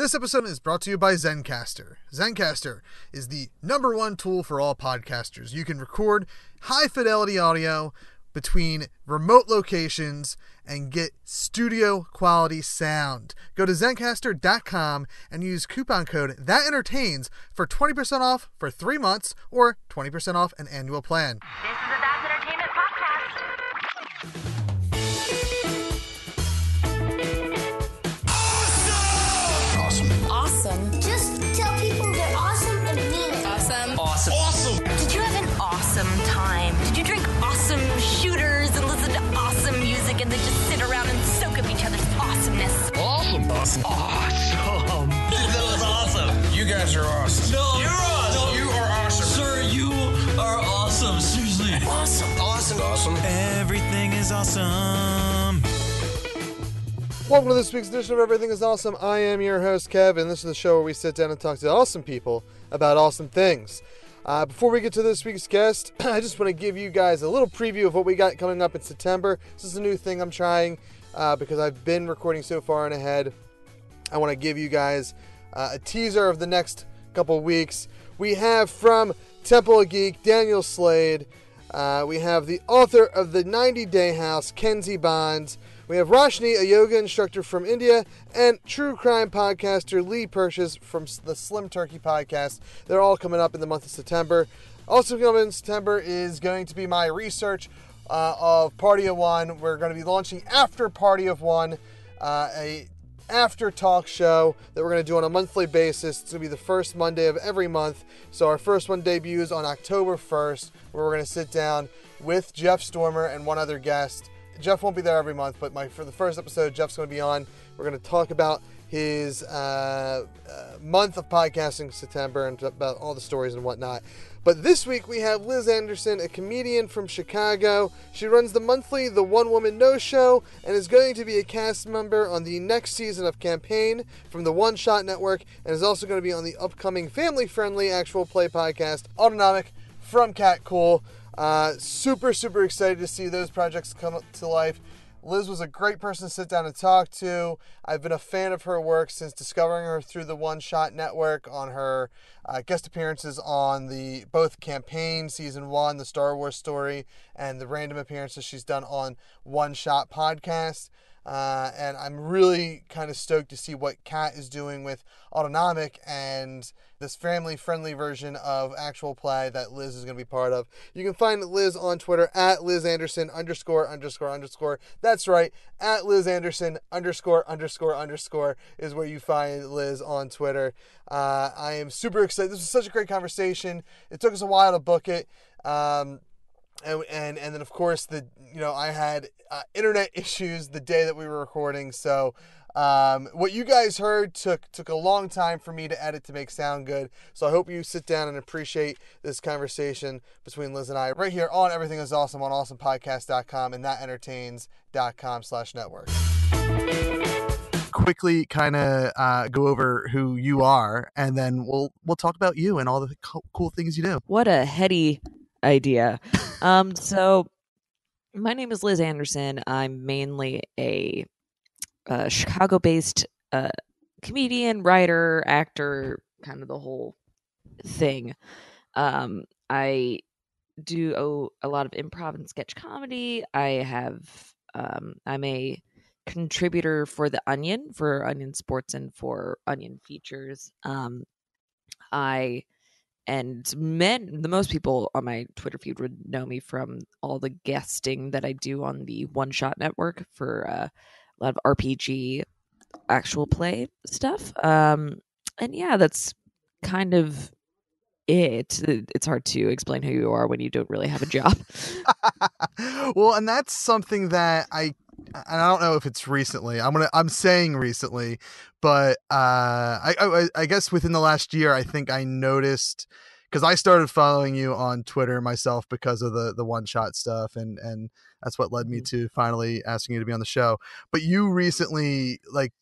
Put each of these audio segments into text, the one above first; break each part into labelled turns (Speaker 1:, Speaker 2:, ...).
Speaker 1: This episode is brought to you by Zencastr. Zencastr is the number one tool for all podcasters. You can record high fidelity audio between remote locations and get studio quality sound. Go to zencastr.com and use coupon code that entertains for 20% off for 3 months or 20% off an annual plan.
Speaker 2: This is a That's Entertainment podcast.
Speaker 3: Awesome.
Speaker 4: Awesome.
Speaker 3: Awesome.
Speaker 5: that was awesome. You guys are awesome. No, you're awesome. You are awesome.
Speaker 6: Sir, you are awesome. Seriously.
Speaker 5: Awesome. Awesome. Awesome.
Speaker 6: Everything is awesome.
Speaker 1: Welcome to this week's edition of Everything is Awesome. I am your host, Kev, and this is the show where we sit down and talk to awesome people about awesome things. Uh, before we get to this week's guest, I just want to give you guys a little preview of what we got coming up in September. This is a new thing I'm trying uh, because I've been recording so far and ahead. I want to give you guys uh, a teaser of the next couple weeks. We have from Temple of Geek, Daniel Slade. Uh, we have the author of the 90 Day House, Kenzie Bonds. We have Roshni, a yoga instructor from India, and true crime podcaster Lee Purchase from the Slim Turkey podcast. They're all coming up in the month of September. Also coming in September is going to be my research uh, of Party of One. We're going to be launching after Party of One, uh, a after talk show that we're going to do on a monthly basis. It's going to be the first Monday of every month. So our first one debuts on October 1st, where we're going to sit down with Jeff Stormer and one other guest. Jeff won't be there every month, but my for the first episode, Jeff's going to be on. We're going to talk about his uh, uh, month of podcasting September and about all the stories and whatnot. But this week we have Liz Anderson, a comedian from Chicago. She runs the monthly The One Woman No Show and is going to be a cast member on the next season of Campaign from the One Shot Network and is also going to be on the upcoming family friendly actual play podcast, Autonomic from Kat Kuhl. Uh, super, super excited to see those projects come to life. Liz was a great person to sit down and talk to. I've been a fan of her work since discovering her through the One Shot Network on her uh, guest appearances on the both campaign season one, the Star Wars story, and the random appearances she's done on One Shot podcast. Uh, and I'm really kind of stoked to see what Kat is doing with Autonomic and this family friendly version of actual play that Liz is going to be part of. You can find Liz on Twitter at Liz Anderson underscore underscore underscore. That's right, at Liz Anderson underscore underscore underscore is where you find Liz on Twitter. Uh, I am super excited. This was such a great conversation. It took us a while to book it. Um, and, and and then of course the you know I had uh, internet issues the day that we were recording, so um, what you guys heard took took a long time for me to edit to make sound good. So I hope you sit down and appreciate this conversation between Liz and I right here on Everything Is Awesome on AwesomePodcast.com and ThatEntertains.com slash network. Quickly, kind of uh, go over who you are, and then we'll we'll talk about you and all the co- cool things you do.
Speaker 7: What a heady idea. um, so my name is Liz Anderson. I'm mainly a uh, Chicago-based uh, comedian, writer, actor, kind of the whole thing. Um, I do a, a lot of improv and sketch comedy. I have um, I'm a contributor for the Onion for Onion Sports and for Onion Features. Um, I and men the most people on my twitter feed would know me from all the guesting that i do on the one shot network for uh, a lot of rpg actual play stuff um and yeah that's kind of it It- it's hard to explain who you are when you don't really have a job.
Speaker 1: Well, and that's something that I and I don't know if it's recently. I'm gonna I'm saying recently, but uh, I, I I guess within the last year, I think I noticed because I started following you on Twitter myself because of the the one shot stuff, and and that's what led me to finally asking you to be on the show. But you recently like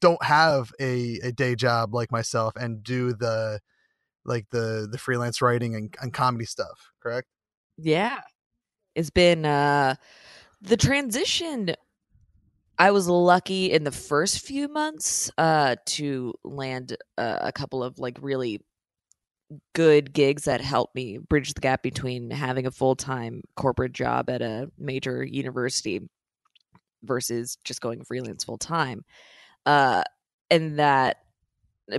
Speaker 1: don't have a a day job like myself and do the like the the freelance writing and, and comedy stuff, correct?
Speaker 7: yeah it's been uh the transition I was lucky in the first few months uh, to land uh, a couple of like really good gigs that helped me bridge the gap between having a full time corporate job at a major university versus just going freelance full time. Uh, and that,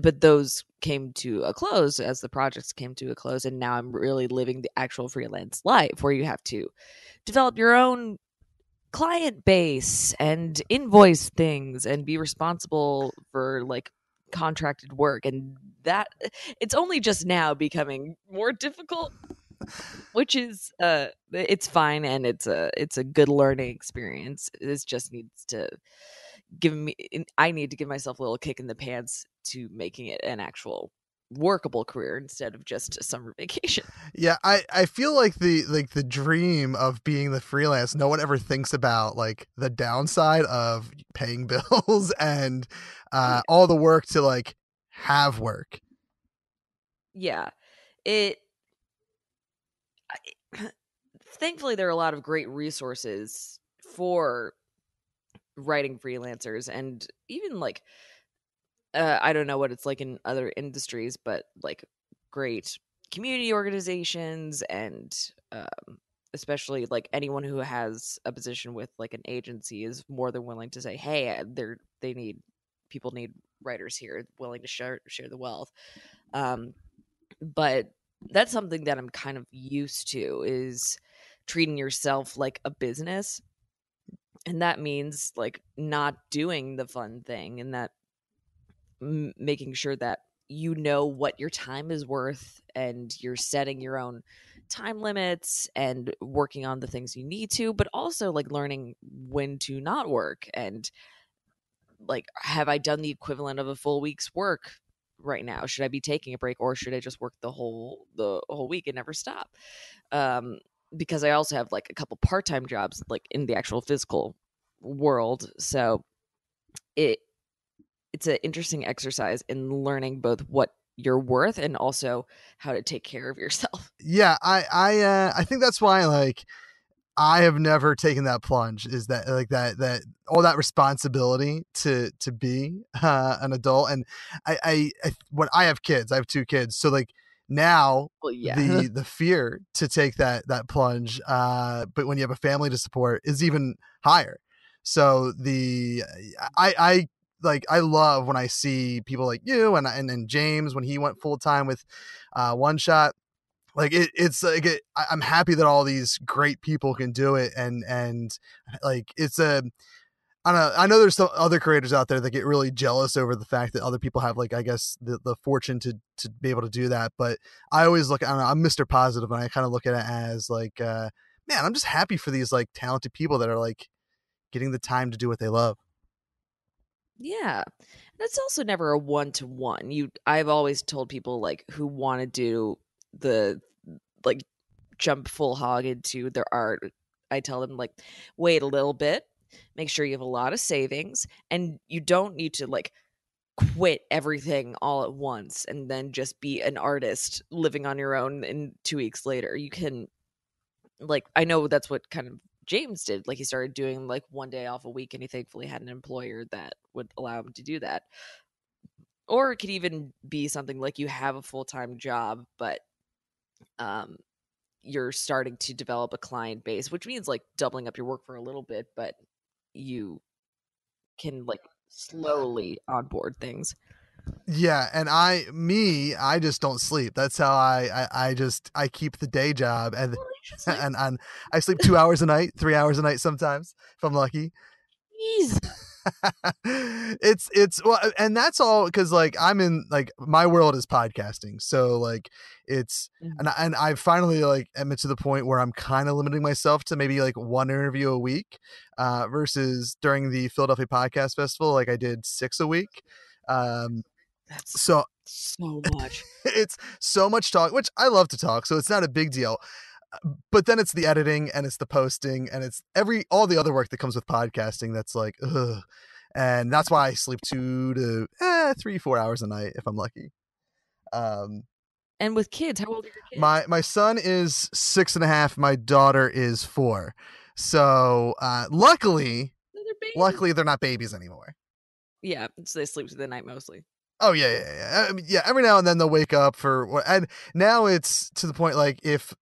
Speaker 7: but those came to a close as the projects came to a close. And now I'm really living the actual freelance life where you have to develop your own client base and invoice things and be responsible for like contracted work and that it's only just now becoming more difficult which is uh it's fine and it's a it's a good learning experience. This just needs to give me i need to give myself a little kick in the pants to making it an actual workable career instead of just a summer vacation
Speaker 1: Yeah, I, I feel like the like the dream of being the freelance, no one ever thinks about like the downside of paying bills and uh all the work to like have work.
Speaker 7: yeah it I- thankfully there are a lot of great resources for writing freelancers and even like uh, i don't know what it's like in other industries but like great community organizations and um, especially like anyone who has a position with like an agency is more than willing to say hey uh, they're they need people need writers here willing to share share the wealth. Um but that's something that i'm kind of used to is treating yourself like a business and that means like not doing the fun thing and that m- making sure that you know what your time is worth and you're setting your own time limits and working on the things you need to but also like learning when to not work and like have i done the equivalent of a full week's work right now? Should i be taking a break or should i just work the whole the whole week and never stop? Um because i also have like a couple part-time jobs like in the actual physical world so it it's an interesting exercise in learning both what you're worth and also how to take care of yourself.
Speaker 1: Yeah, I I uh I think that's why like I have never taken that plunge is that like that that all that responsibility to to be uh, an adult. And I, I I when I have kids I have two kids so like now
Speaker 7: well yeah.
Speaker 1: the the fear to take that that plunge uh but when you have a family to support is even higher. So the i i like i love when i see people like you and and, and james when he went full time with uh one shot like it, it's like it, i'm happy that all these great people can do it and and like it's a I know. I know there's some other creators out there that get really jealous over the fact that other people have like I guess the, the fortune to to be able to do that. But I always look I know, I'm Mr. Positive and I kind of look at it as like uh man, I'm just happy for these like talented people that are like getting the time to do what they love.
Speaker 7: Yeah. That's also never a one to one. You I've always told people like who want to do the like jump full hog into their art. I tell them like wait a little bit, make sure you have a lot of savings and you don't need to like quit everything all at once and then just be an artist living on your own in 2 weeks later. You can like I know that's what kind of James did. Like he started doing like one day off a week, and he thankfully had an employer that would allow him to do that. Or it could even be something like you have a full time job, but um, you're starting to develop a client base, which means like doubling up your work for a little bit, but you can like slowly onboard things.
Speaker 1: Yeah, and I me, I just don't sleep. That's how I I, I just I keep the day job and and and I sleep 2 hours a night, 3 hours a night sometimes if I'm lucky.
Speaker 7: Jeez.
Speaker 1: it's it's well and that's all because like i'm in like my world is podcasting so like it's
Speaker 7: Mhm.
Speaker 1: and, I- and i finally like am to the point where i'm kind of limiting myself to maybe like one interview a week uh versus during the philadelphia podcast festival like i did six a week um
Speaker 7: That's
Speaker 1: so
Speaker 7: so much.
Speaker 1: it's so much talk which i love to talk so it's not a big deal Uh, but then it's the editing and it's the posting and it's every all the other work that comes with podcasting that's like ugh. and that's why i sleep two to eh, three four hours a night if i'm lucky um
Speaker 7: and with kids, how old are your kids?
Speaker 1: my my son is six and a half my daughter is four so uh luckily
Speaker 7: they're
Speaker 1: luckily they're not babies anymore.
Speaker 7: Yeah, so they sleep through the night mostly.
Speaker 1: Oh yeah, yeah, yeah. I mean, yeah, every now and then they'll wake up for what, and now it's to the point like if,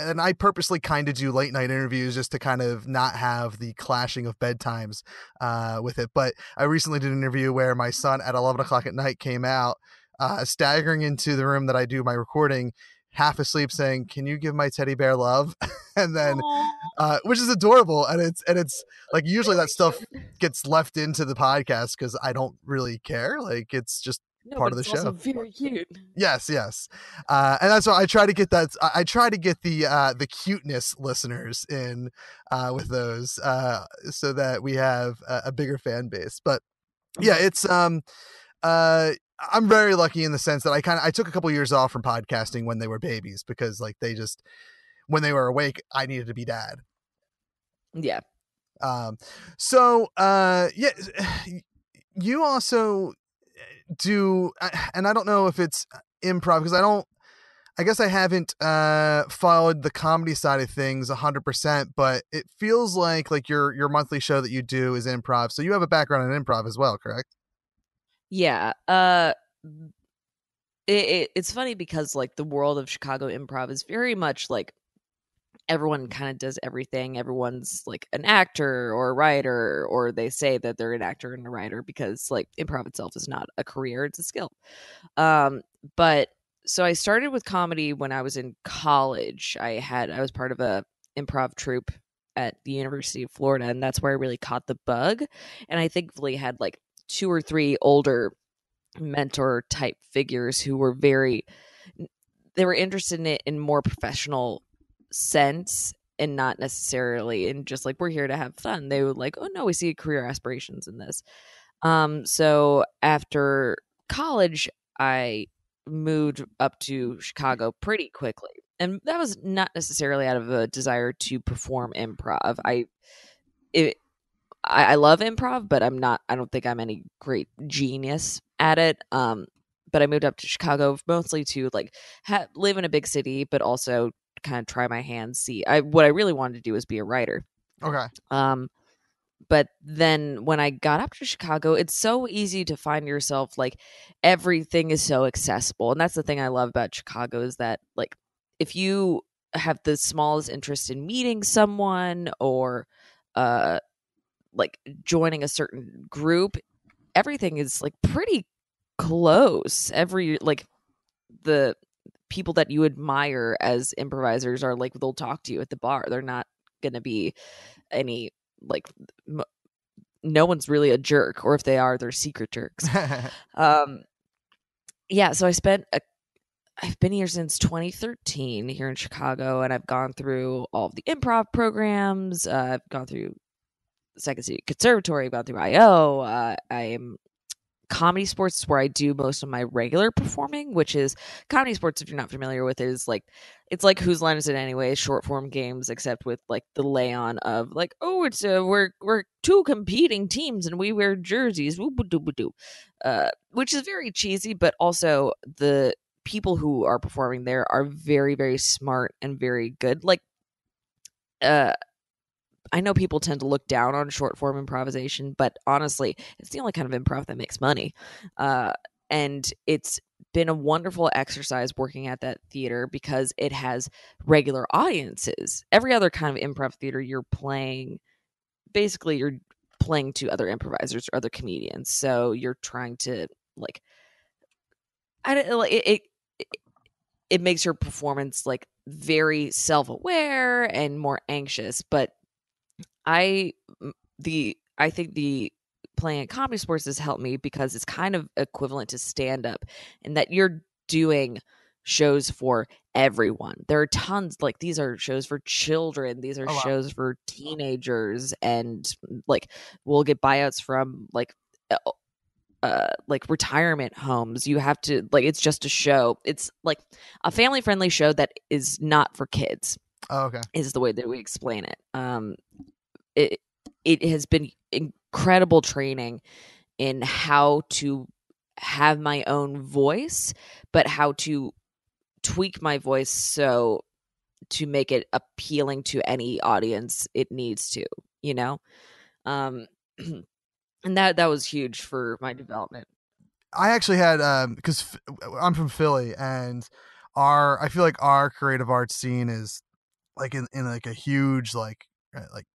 Speaker 1: and I purposely kind of do late night interviews just to kind of not have the clashing of bedtimes uh, with it. But I recently did an interview where my son at eleven o'clock at night came out, uh, staggering into the room that I do my recording, half asleep, saying, "Can you give my teddy bear love?" and then, uh, which is adorable, and it's and it's like usually that stuff gets left into the podcast because I don't really care. Like it's just
Speaker 7: No,
Speaker 1: part of the show.
Speaker 7: very cute.
Speaker 1: yes, yes, uh, and that's why I try to get that. I I try to get the uh, the cuteness listeners in uh, with those uh, so that we have a, a bigger fan base. But yeah, it's um uh I'm very lucky in the sense that I kind of I took a couple years off from podcasting when they were babies because like they just when they were awake I needed to be dad.
Speaker 7: Yeah.
Speaker 1: Um, so uh, yeah, you also do, and I don't know if it's improv because I don't. I guess I haven't uh, followed the comedy side of things hundred percent, but it feels like like your your monthly show that you do is improv. So you have a background in improv as well, correct?
Speaker 7: Yeah. Uh it, it it's funny because like the world of Chicago improv is very much like everyone kind of does everything. Everyone's like an actor or a writer or they say that they're an actor and a writer because like improv itself is not a career, it's a skill. Um but so I started with comedy when I was in college. I had I was part of a improv troupe at the University of Florida and that's where I really caught the bug and I thankfully had like two or three older mentor type figures who were very they were interested in it in more professional sense and not necessarily in just like we're here to have fun. They were like oh no we see career aspirations in this. Um so after college i moved up to chicago pretty quickly. And that was not necessarily out of a desire to perform improv. I it I, I love improv, but I'm not. I don't think I'm any great genius at it. Um, but I moved up to Chicago mostly to like ha- live in a big city, but also kind of try my hands. See, I what I really wanted to do was be a writer.
Speaker 1: Okay.
Speaker 7: Um, but then when I got up to Chicago, it's so easy to find yourself like everything is so accessible, and that's the thing I love about Chicago is that like if you have the smallest interest in meeting someone or uh like joining a certain group everything is like pretty close every like the people that you admire as improvisers are like they'll talk to you at the bar they're not gonna be any like m- no one's really a jerk or if they are they're secret jerks um yeah so i spent a I've been here since 2013 here in Chicago, and I've gone through all of the improv programs. Uh, I've gone through Second City Conservatory, gone through IO. Uh, I am ComedySportz is where I do most of my regular performing, which is ComedySportz. If you're not familiar with, it, is like it's like Whose Line Is It Anyway? Short form games, except with like the lay on of like, oh, it's a, we're we're two competing teams and we wear jerseys, uh, which is very cheesy, but also the people who are performing there are very very smart and very good. Like, uh. I know people tend to look down on short form improvisation, but honestly, it's the only kind of improv that makes money. Uh, and it's been a wonderful exercise working at that theater because it has regular audiences. Every other kind of improv theater, you're playing, basically, you're playing to other improvisers or other comedians. So you're trying to like, I don't like it. it it, makes your performance like very self-aware and more anxious but I the I think the playing ComedySportz has helped me because it's kind of equivalent to stand up in that you're doing shows for everyone. There are tons like these are shows for children, these are
Speaker 1: Oh, wow.
Speaker 7: shows for teenagers and like we'll get buyouts from like uh, uh like retirement homes. You have to like it's just a show. It's like a family friendly show that is not for kids
Speaker 1: oh, okay.
Speaker 7: is the way that we explain it. Um, it it has been incredible training in how to have my own voice, but how to tweak my voice so to make it appealing to any audience it needs to. You know, um, and that that was huge for my development.
Speaker 1: I actually had um because I'm from Philly and our I feel like our creative arts scene is like in, in like a huge like uh, like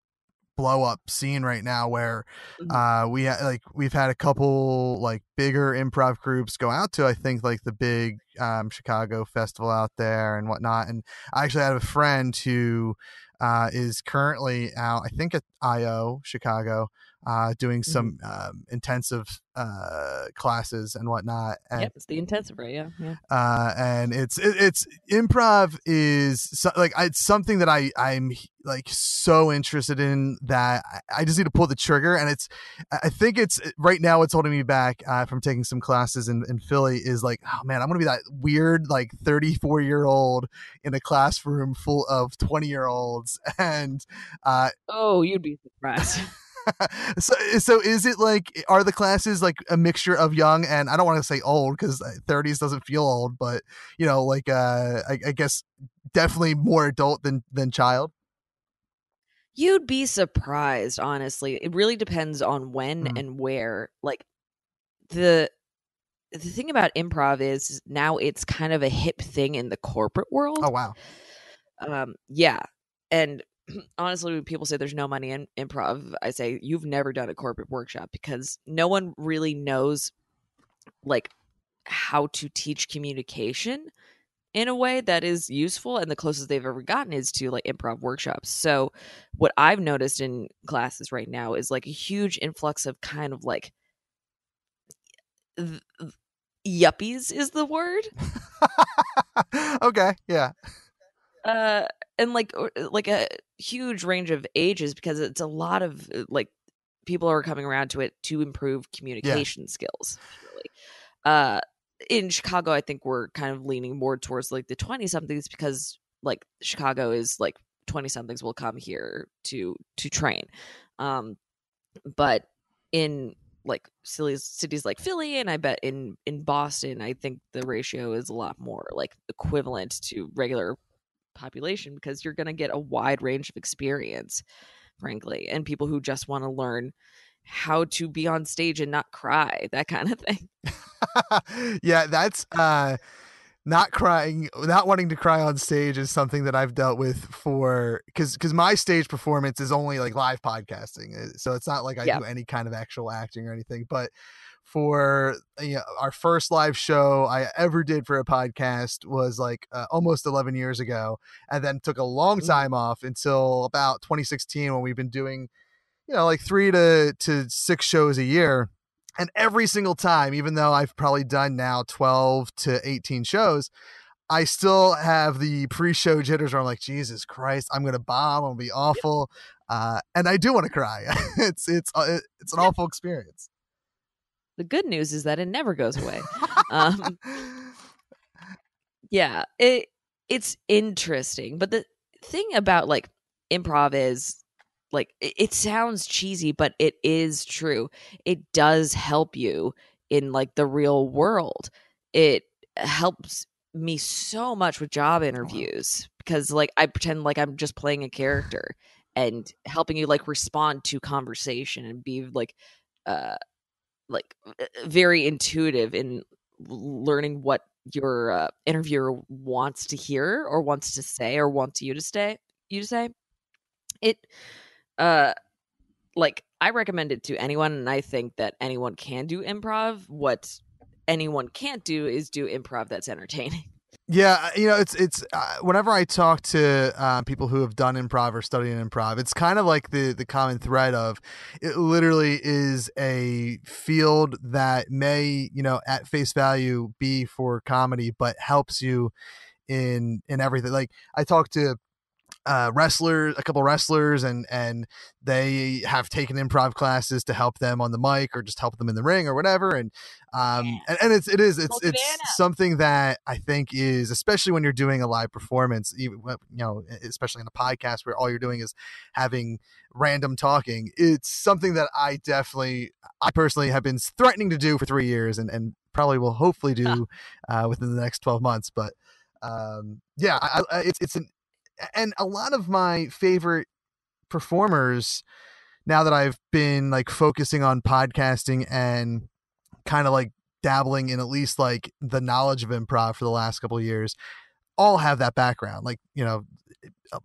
Speaker 1: blow up scene right now where
Speaker 7: Mhm.
Speaker 1: uh we ha- like we've had a couple like bigger improv groups go out to I think like the big um Chicago festival out there and whatnot and I actually have a friend who uh is currently out I think at IO Chicago uh doing some um intensive uh classes and whatnot and
Speaker 7: Yep, it's the intensive, right? Yeah, yeah.
Speaker 1: uh, and it's it, it's improv is so, like it's something that I I'm like so interested in that I, just need to pull the trigger and it's I I think it's right now what's holding me back uh, from taking some classes in, in Philly is like oh man I'm gonna be that weird like 34 year old in a classroom full of 20 year olds and uh
Speaker 7: Oh, you'd be surprised.
Speaker 1: so so is it like are the classes like a mixture of young and I don't want to say old because 30s doesn't feel old, but you know like uh I, I guess definitely more adult than than child.
Speaker 7: You'd be surprised, honestly. It really depends on when
Speaker 1: Mm.
Speaker 7: and where. Like the the thing about improv is now it's kind of a hip thing in the corporate world.
Speaker 1: Oh wow.
Speaker 7: Um, yeah. And honestly, when people say there's no money in improv, I say you've never done a corporate workshop because no one really knows like how to teach communication in a way that is useful and the closest they've ever gotten is to like improv workshops. So what I've noticed in classes right now is like a huge influx of kind of like th- yuppies is the word.
Speaker 1: okay, yeah.
Speaker 7: Uh and like like a huge range of ages because it's a lot of uh, like people are coming around to it to improve communication skills really. Uh in chicago i think we're kind of leaning more towards like the 20 somethings because like chicago is like 20 somethings will come here to to train. Um but in like cities cities like philly and i bet in in boston i think the ratio is a lot more like equivalent to regular population because you're going to get a wide range of experience frankly and people who just want to learn how to be on stage and not cry that kind of thing
Speaker 1: yeah, that's uh not crying not wanting to cry on stage is something that I've dealt with for cuz cuz my stage performance is only like live podcasting. uh, So it's not like I
Speaker 7: Yeah.
Speaker 1: do any kind of actual acting or anything, but for you know, our first live show I ever did for a podcast was like uh, almost 11 years ago and then took a long
Speaker 7: Mm.
Speaker 1: time off until about 2016 when we've been doing you know like 3 to to 6 shows a year and every single time even though I've probably done now 12 to 18 shows I still have the pre-show jitters where I'm like, Jesus Christ, I'm gonna bomb, I'm gonna be awful, uh, and I do want to cry. it's it's uh, it's an awful experience.
Speaker 7: The good news is that it never goes away. Um yeah it it's interesting but the thing about like improv is like it, it sounds cheesy but it is true. It does help you in like the real world. It helps me so much with job interviews because like i pretend like i'm just playing a character and helping you like respond to conversation and be like uh like uh, very intuitive in learning what your uh, interviewer wants to hear or wants to say or wants you to stay you to say. It uh like i recommend it to anyone and i think that anyone can do improv. What anyone can't do is do improv that's entertaining
Speaker 1: Yeah, you know, it's it's uh, whenever I talk to uh, people who have done improv or studied improv, it's kind of like the the common thread of it. Literally, is a field that may you know at face value be for comedy, but helps you in in everything. Like I talked to uh, wrestlers, a couple wrestlers, and and they have taken improv classes to help them on the mic or just help them in the ring or whatever. And um, and, and it's it is it's it's something that I think is especially when you're doing a live performance, even you know, especially in a podcast where all you're doing is having random talking. It's something that I definitely, I personally have been threatening to do for three years, and and probably will hopefully do uh, within the next twelve months. But um, yeah, I, I, it's it's an and a lot of my favorite performers now that I've been like focusing on podcasting and kind of like dabbling in at least like the knowledge of improv for the last couple of years, all have that background. Like, you know,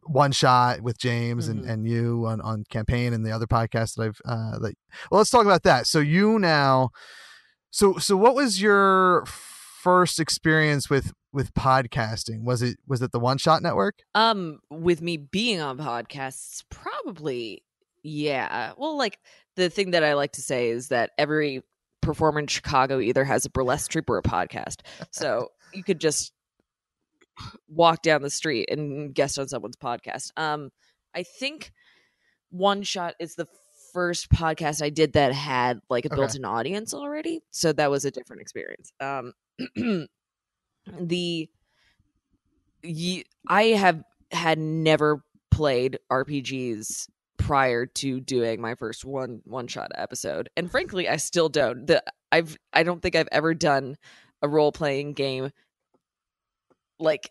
Speaker 1: one shot with James
Speaker 7: Mhm.
Speaker 1: and, and you on, on campaign and the other podcast that I've uh that well let's talk about that. So you now so so what was your first experience with with podcasting? Was it was it the One Shot Network?
Speaker 7: Um, with me being on podcasts, probably yeah. Well, like the thing that I like to say is that every performer in Chicago either has a burlesque troupe or a podcast. So you could just walk down the street and guest on someone's podcast. Um, I think One Shot is the first podcast I did that had like a
Speaker 1: Okay.
Speaker 7: built-in audience already. So that was a different experience. Um, the I have had never played RPGs prior to doing my first one one shot episode. And frankly I still don't. The I've I don't think I've ever done a role playing game like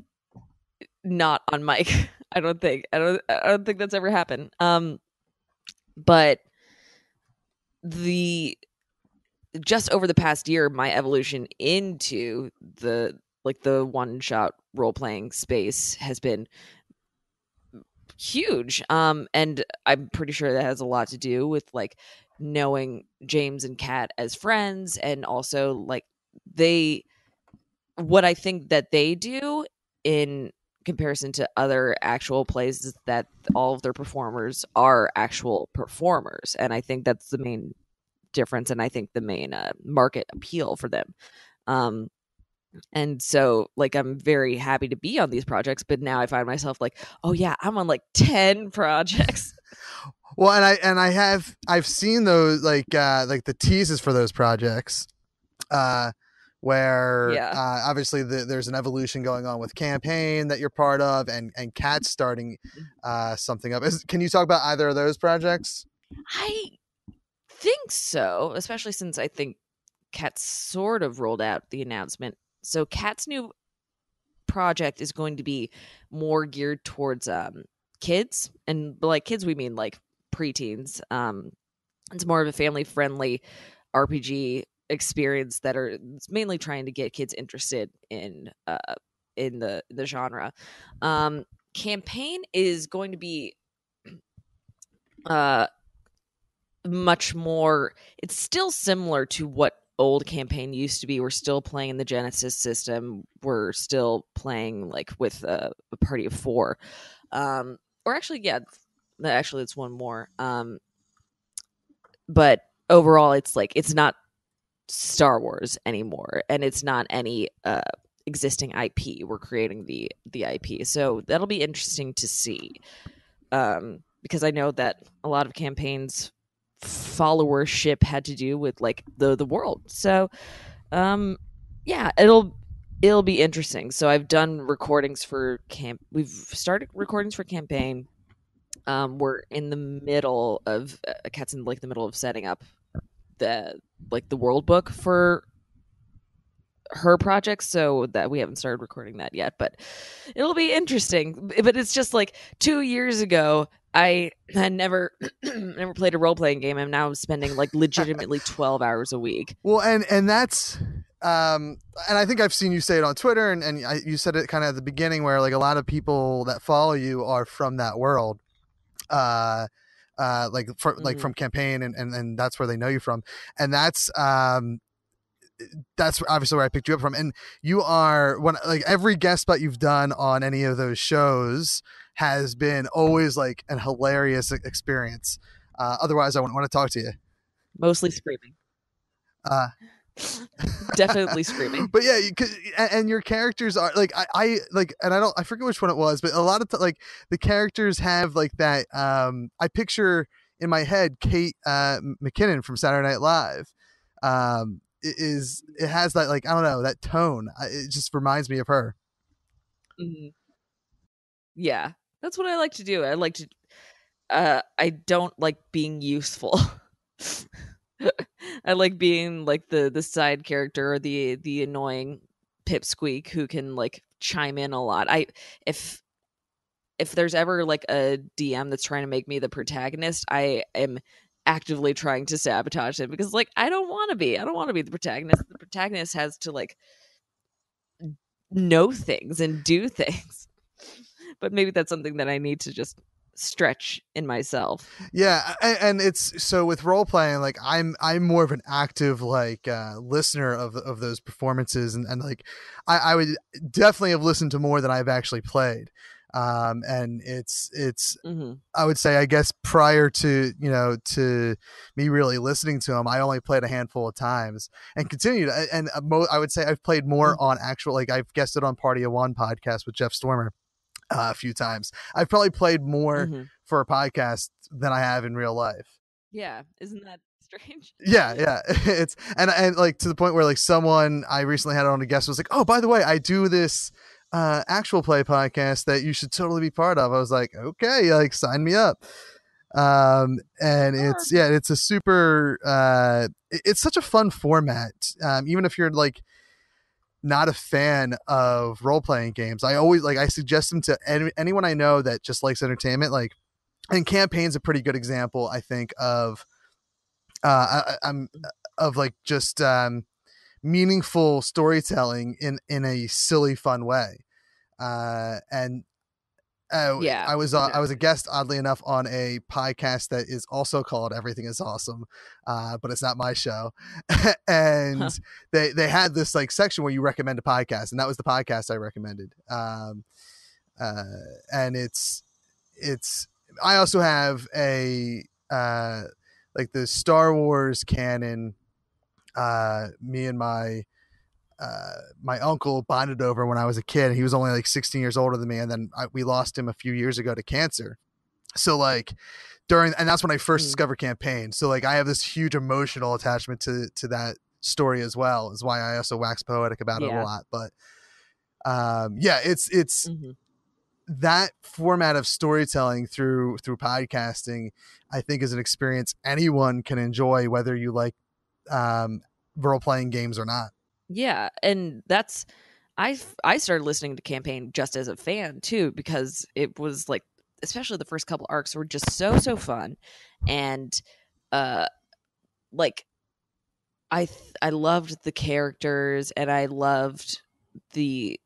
Speaker 7: not on mic. I don't think I don't I don't think that's ever happened. Um but the just over the past year my evolution into the like the one shot role playing space has been huge. Um and i'm pretty sure that has a lot to do with like knowing james and kat as friends and also like they what i think that they do in comparison to other actual plays is that all of their performers are actual performers. And i think that's the main difference and i think the main uh, market appeal for them. Um and so like i'm very happy to be on these projects but now i find myself like oh yeah i'm on like 10 projects
Speaker 1: Well, and I and I have I've seen those like uh like the teases for those projects, uh, where
Speaker 7: Yeah.
Speaker 1: uh, obviously the, there's an evolution going on with campaign that you're part of, and and Kat starting uh something up. Is, can you talk about either of those projects?
Speaker 7: i think so especially since i think kat sort of rolled out the announcement so kat's new project is going to be more geared towards um kids and like kids we mean like preteens. Um it's more of a family friendly rpg experience that are mainly trying to get kids interested in uh in the the genre. Um campaign is going to be uh much more it's still similar to what old campaign used to be we're still playing in the Genesys system. We're still playing like with a, a party of four. Um or actually yeah actually it's one more. Um but overall it's like it's not star wars anymore and it's not any uh existing ip we're creating the the ip so that'll be interesting to see. Um because i know that a lot of campaigns followership had to do with like the the world. So um yeah it'll it'll be interesting. So i've done recordings for camp we've started recordings for campaign. Um we're in the middle of uh, kat's in like the middle of setting up the like the world book for her project so that we haven't started recording that yet but it'll be interesting. But it's just like two years ago i had never never played a role-playing game and now i'm spending like legitimately 12 hours a week
Speaker 1: Well, and and that's um and I think I've seen you say it on Twitter and and I, you said it kind of at the beginning where like a lot of people that follow you are from that world. Uh uh like for, like
Speaker 7: Mhm.
Speaker 1: from campaign and, and and that's where they know you from and that's um that's obviously where I picked you up from and you are when like every guest spot you've done on any of those shows has been always like an hilarious experience uh otherwise I wouldn't want to talk to you
Speaker 7: mostly screaming
Speaker 1: uh
Speaker 7: definitely screaming
Speaker 1: but yeah, you, and, and your characters are like I, I like, and I don't, I forget which one it was, but a lot of t- like the characters have like that. Um, I picture in my head Kate uh, McKinnon from Saturday Night Live. Um, it is it has that like I don't know that tone. I- It just reminds me of her.
Speaker 7: Mhm. yeah that's what i like to do i like to uh i don't like being useful i like being like the the side character or the the annoying pipsqueak who can like chime in a lot i if if there's ever like a DM that's trying to make me the protagonist, I am actively trying to sabotage it because like I don't want to be. I don't want to be the protagonist. The protagonist has to like know things and do things. But maybe that's something that I need to just stretch in myself.
Speaker 1: Yeah, and, it's so with role playing, like I'm I'm more of an active like uh, listener of of those performances, and, and like I, I would definitely have listened to more than I've actually played. Um, and it's it's
Speaker 7: hmm
Speaker 1: I would say I guess prior to you know to me really listening to them, I only played a handful of times and continued. And uh, mo- I would say I've played more on actual like I've guested on Party of One podcast with Jeff Stormer uh, a few times. I've probably played more
Speaker 7: Mhm.
Speaker 1: for a podcast than I have in real life.
Speaker 7: Yeah, isn't that strange?
Speaker 1: Yeah, yeah. It's and and like to the point where like someone I recently had on a guest was like, "Oh, by the way, I do this uh actual play podcast that you should totally be part of." I was like, "Okay, like sign me up." Um and it's yeah, it's a super uh it's such a fun format. Um even if you're like not a fan of role playing games, I always like I suggest them to any, anyone I know that just likes entertainment like and campaign's a pretty good example I think of uh I, I'm of like just um meaningful storytelling in in a silly fun way. Uh and uh,
Speaker 7: Yeah,
Speaker 1: I was uh, I was a guest oddly enough on a podcast that is also called Everything is Awesome, uh, but it's not my show. and
Speaker 7: Huh.
Speaker 1: they they had this like section where you recommend a podcast, and that was the podcast I recommended. Um, uh, and it's it's I also have a uh, like the Star Wars canon. Uh, me and my uh, my uncle bonded over when I was a kid. He was only like 16 years older than me, and then I, we lost him a few years ago to cancer. So like during, and that's when I first
Speaker 7: Mm.
Speaker 1: discovered campaign. So like I have this huge emotional attachment to to that story as well. Is why I also wax poetic about it a lot. But um, yeah, it's it's
Speaker 7: hmm
Speaker 1: that format of storytelling through through podcasting i think is an experience anyone can enjoy whether you like um role playing games or not
Speaker 7: Yeah, and that's I I started listening to campaign just as a fan too because it was like especially the first couple arcs were just so so fun and uh like I th- I loved the characters and I loved the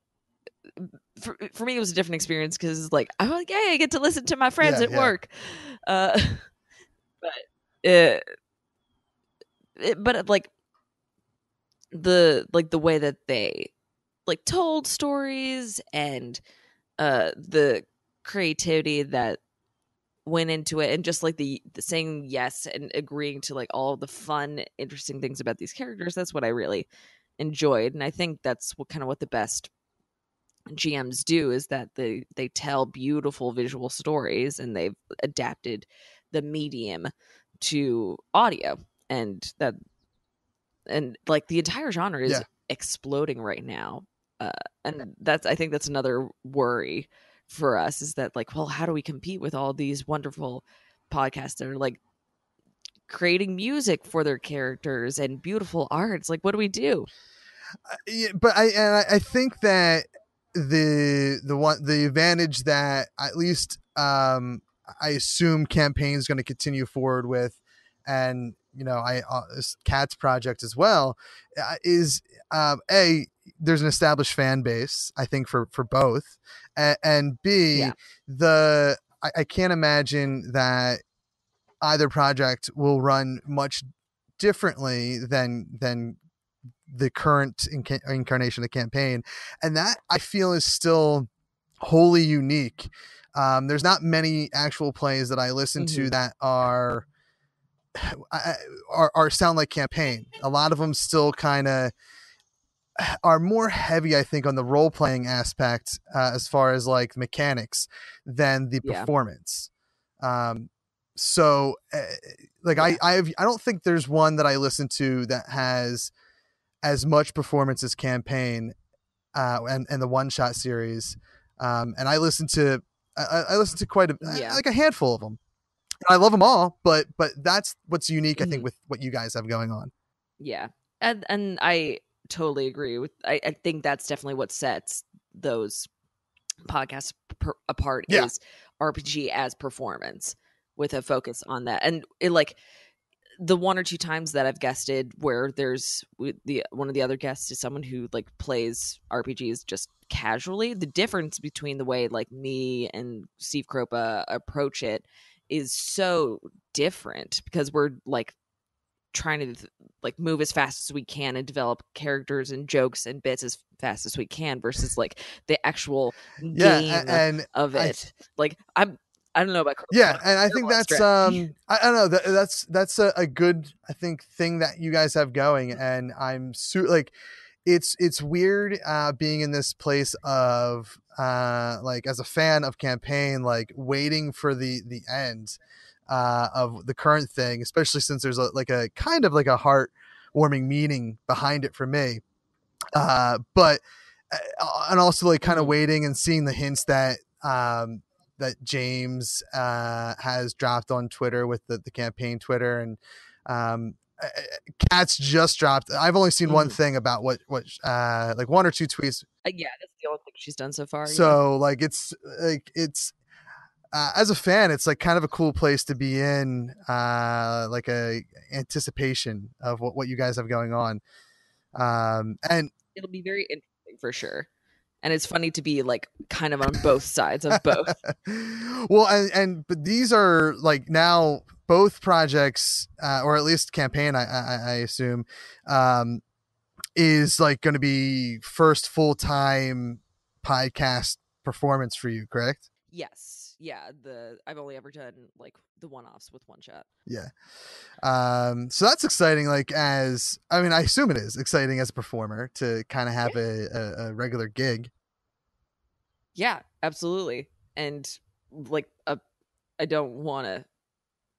Speaker 7: for, for me it was a different experience because like I'm like hey I get to listen to my friends
Speaker 1: Yeah,
Speaker 7: at
Speaker 1: yeah.
Speaker 7: work uh but uh, it, but like the like the way that they like told stories and uh the creativity that went into it and just like the, the saying yes and agreeing to like all the fun interesting things about these characters that's what i really enjoyed. And i think that's what kind of what the best gms do is that they they tell beautiful visual stories and they've adapted the medium to audio. And that and like the entire genre is
Speaker 1: Yeah.
Speaker 7: exploding right now uh, and that's i think that's another worry for us is that like well how do we compete with all these wonderful podcasts that are like creating music for their characters and beautiful arts like what do we do
Speaker 1: Uh, yeah, but I and I, think that the the one the advantage that at least um I assume campaign is going to continue forward with, and you know I uh, Kat's project as well uh, is um, a there's an established fan base I think for for both, and, and B
Speaker 7: Yeah.
Speaker 1: the I, I can't imagine that either project will run much differently than than the current inca- incarnation of the campaign and that i feel is still wholly unique um, there's not many actual plays that i listen to
Speaker 7: Mhm.
Speaker 1: that are are, are sound like campaign. A lot of them still kind of are more heavy i think on the role playing aspect uh, as far as like mechanics than the
Speaker 7: Yeah.
Speaker 1: performance. Um so uh, like i i have, i don't think there's one that i listen to that has as much performance as campaign uh and and the one shot series. Um and i listen to i, I I listen to quite a
Speaker 7: Yeah.
Speaker 1: like a handful of them i love them all but but that's what's unique i think
Speaker 7: Mhm.
Speaker 1: with what you guys have going on
Speaker 7: yeah and and i totally agree with i, I think that's definitely what sets those podcasts per, apart
Speaker 1: Yeah.
Speaker 7: is RPG as performance with a focus on that. And it like the one or two times that I've guested where there's the one of the other guests is someone who like plays RPGs just casually. The difference between the way like me and Steve Kropa approach it is so different because we're like trying to like move as fast as we can and develop characters and jokes and bits as fast as we can versus like the actual
Speaker 1: Yeah,
Speaker 7: game
Speaker 1: and
Speaker 7: of
Speaker 1: I-
Speaker 7: it. like I'm I don't know about
Speaker 1: yeah
Speaker 7: but
Speaker 1: and i think that's um i, I don't know that, that's that's a, a good i think thing that you guys have going and i'm su- like it's it's weird uh being in this place of uh like as a fan of campaign like waiting for the the end uh of the current thing especially since there's a like a kind of like a heartwarming meaning behind it for me uh but uh, and also like kind of
Speaker 7: Mhm.
Speaker 1: waiting and seeing the hints that um that James uh, has dropped on Twitter with the, the campaign Twitter and um, uh, Kat's just dropped. I've only seen one
Speaker 7: Mhm.
Speaker 1: thing about what what uh, like one or two tweets.
Speaker 7: Uh, yeah, that's the only thing she's done so far. yeah.
Speaker 1: So like it's like it's uh, as a fan, it's like kind of a cool place to be in, uh, like a anticipation of what what you guys have going on. Um, and
Speaker 7: it'll be very interesting for sure. And it's funny to be like kind of on both sides of both.
Speaker 1: well and, and but these are like now both projects uh, or at least campaign i i, I assume um is like going to be first full-time podcast performance for you correct
Speaker 7: yes. Yeah. The I've only ever done like the one offs with one shot.
Speaker 1: yeah um so that's exciting like as i mean i assume it is exciting as a performer to kind of have a, a, a regular gig
Speaker 7: Yeah, absolutely. And like a I don't want to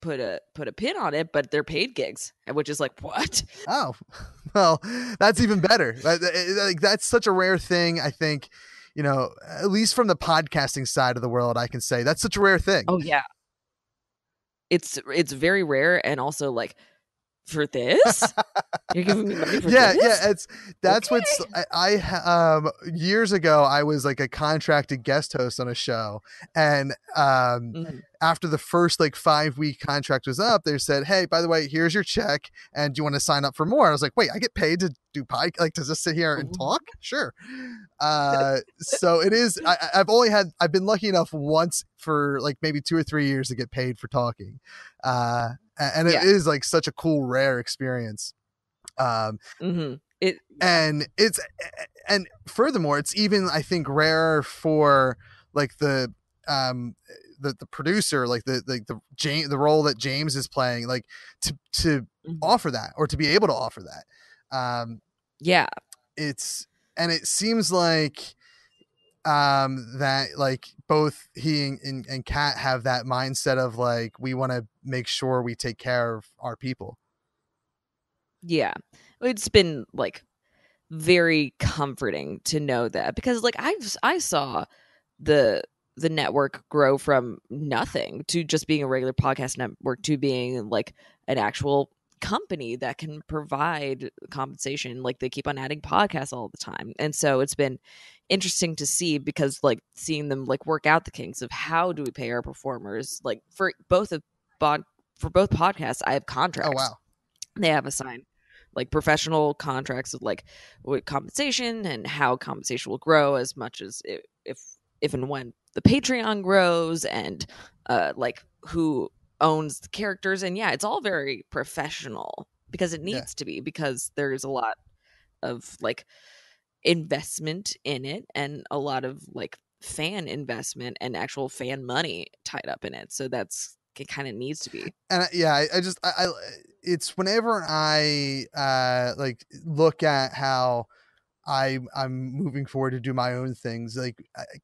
Speaker 7: put a put a pin on it, but they're paid gigs, which is like what?
Speaker 1: Oh, well, that's even better. Like that's such a rare thing. I think, you know, at least from the podcasting side of the world, I can say that's such a rare thing.
Speaker 7: Oh yeah. It's it's very rare and also like for this? You're giving me money for
Speaker 1: yeah,
Speaker 7: this?
Speaker 1: yeah. It's that's what's I, I um years ago I was like a contracted guest host on a show, and um
Speaker 7: Mhm.
Speaker 1: after the first like five week contract was up, they said, "Hey, by the way, here's your check, and do you want to sign up for more?" I was like, "Wait, I get paid to do pod like to just sit here and talk? Sure." Uh, so it is. I, I've only had I've been lucky enough once for like maybe two or three years to get paid for talking, uh, and it is
Speaker 7: Yeah.
Speaker 1: like such a cool, rare experience. Um,
Speaker 7: Mhm. It
Speaker 1: and it's and furthermore it's even i think rare for like the um the, the producer like the the the james the role that james is playing like to to
Speaker 7: Mhm.
Speaker 1: offer that or to be able to offer that um
Speaker 7: yeah.
Speaker 1: it's and it seems like um that like both he and, and, have that mindset of like we want to make sure we take care of our people.
Speaker 7: Yeah. It's been like very comforting to know that because like I I saw the the network grow from nothing to just being a regular podcast network to being like an actual company that can provide compensation. Like they keep on adding podcasts all the time. And so it's been interesting to see because like seeing them like work out the kinks of how do we pay our performers like for both of bod for both podcasts i have contracts.
Speaker 1: oh wow.
Speaker 7: They have assigned like professional contracts with like with compensation and how compensation will grow as much as if if, if and when the patreon grows and uh like who owns the characters. And yeah it's all very professional because it
Speaker 1: Yeah.
Speaker 7: needs to be because there's a lot of like investment in it and a lot of like fan investment and actual fan money tied up in it so that's it kind of needs to be.
Speaker 1: And I- yeah, I, I just I, I it's whenever I uh like look at how I I'm moving forward to do my own things like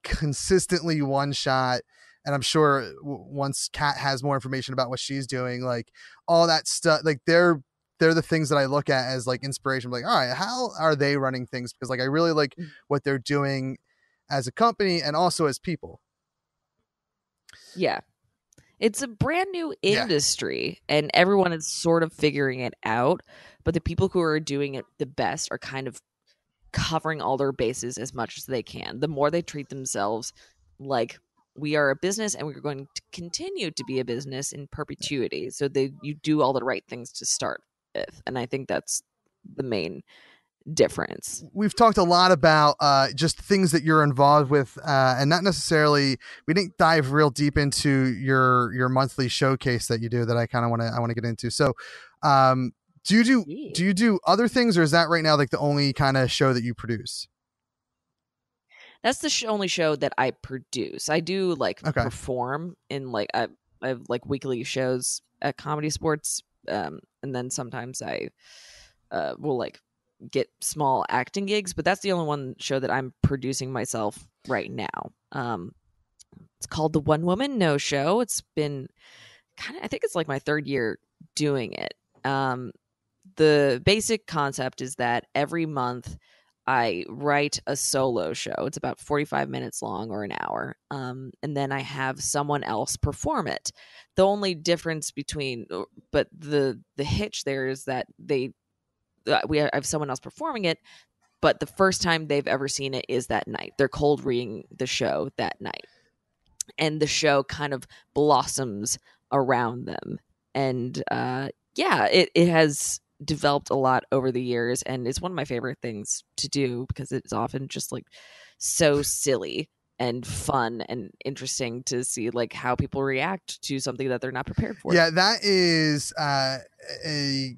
Speaker 1: consistently one shot and I'm sure w- once Kat has more information about what she's doing like all that stuff like they're they're the things that I look at as like inspiration like all right how are they running things because like I really like
Speaker 7: Mm.
Speaker 1: what they're doing as a company and also as people
Speaker 7: Yeah. It's a brand new
Speaker 1: Yeah.
Speaker 7: industry and everyone is sort of figuring it out, but the people who are doing it the best are kind of covering all their bases as much as they can. The more they treat themselves like we are a business and we're going to continue to be a business in perpetuity. So they you do all the right things to start with. And I think that's the main difference.
Speaker 1: we've talked a lot about uh, just things that you're involved with, uh, and not necessarily. We didn't dive real deep into your your monthly showcase that you do. That I kind of want to I want to get into. So, um, do you do
Speaker 7: Yeah.
Speaker 1: do you do other things, or is that right now like the only kind of show that you produce?
Speaker 7: That's the sh- only show that I produce. I do like
Speaker 1: Okay.
Speaker 7: perform in like I, I have like weekly shows at ComedySportz, um, and then sometimes I uh, will like get small acting gigs. But that's the only one show that I'm producing myself right now. Um, it's called the One Woman No Show. It's been kind of I think it's like my third year doing it. Um, the basic concept is that every month I write a solo show. It's about 45 minutes long or an hour. Um, and then I have someone else perform it. The only difference between, uh, but the the hitch there is that they, uh, we have, someone else performing it, but the first time they've ever seen it is that night. They're cold reading the show that night, and the show kind of blossoms around them. And uh, yeah, it it has developed a lot over the years and it's one of my favorite things to do because it's often just like so silly and fun and interesting to see like how people react to something that they're not prepared for.
Speaker 1: Yeah, that is uh, a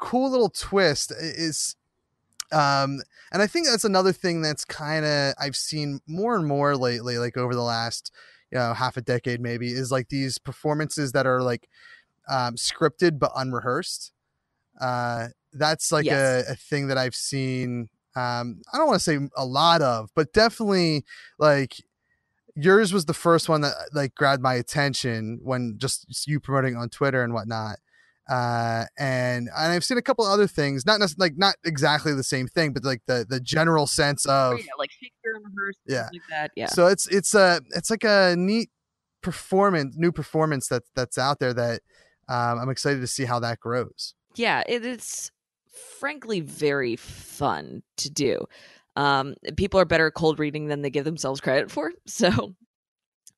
Speaker 1: cool little twist. Is um, and I think that's another thing that's kind of I've seen more and more lately, like over the last you know half a decade maybe, is like these performances that are like um, scripted but unrehearsed. Uh, that's like
Speaker 7: Yes.
Speaker 1: a, a thing that I've seen. Um, I don't want to say a lot of, but definitely like yours was the first one that like grabbed my attention when just you promoting on Twitter and whatnot. Uh, and and I've seen a couple other things, not like not exactly the same thing, but like the the general sense
Speaker 7: Oh,
Speaker 1: of
Speaker 7: yeah, like Shakespeare unrehearsed,
Speaker 1: Yeah.
Speaker 7: like that. Yeah.
Speaker 1: so it's it's a it's like a neat performance, new performance that that's out there that um, I'm excited to see how that grows.
Speaker 7: Yeah, it is frankly very fun to do. Um, people are better at cold reading than they give themselves credit for. So,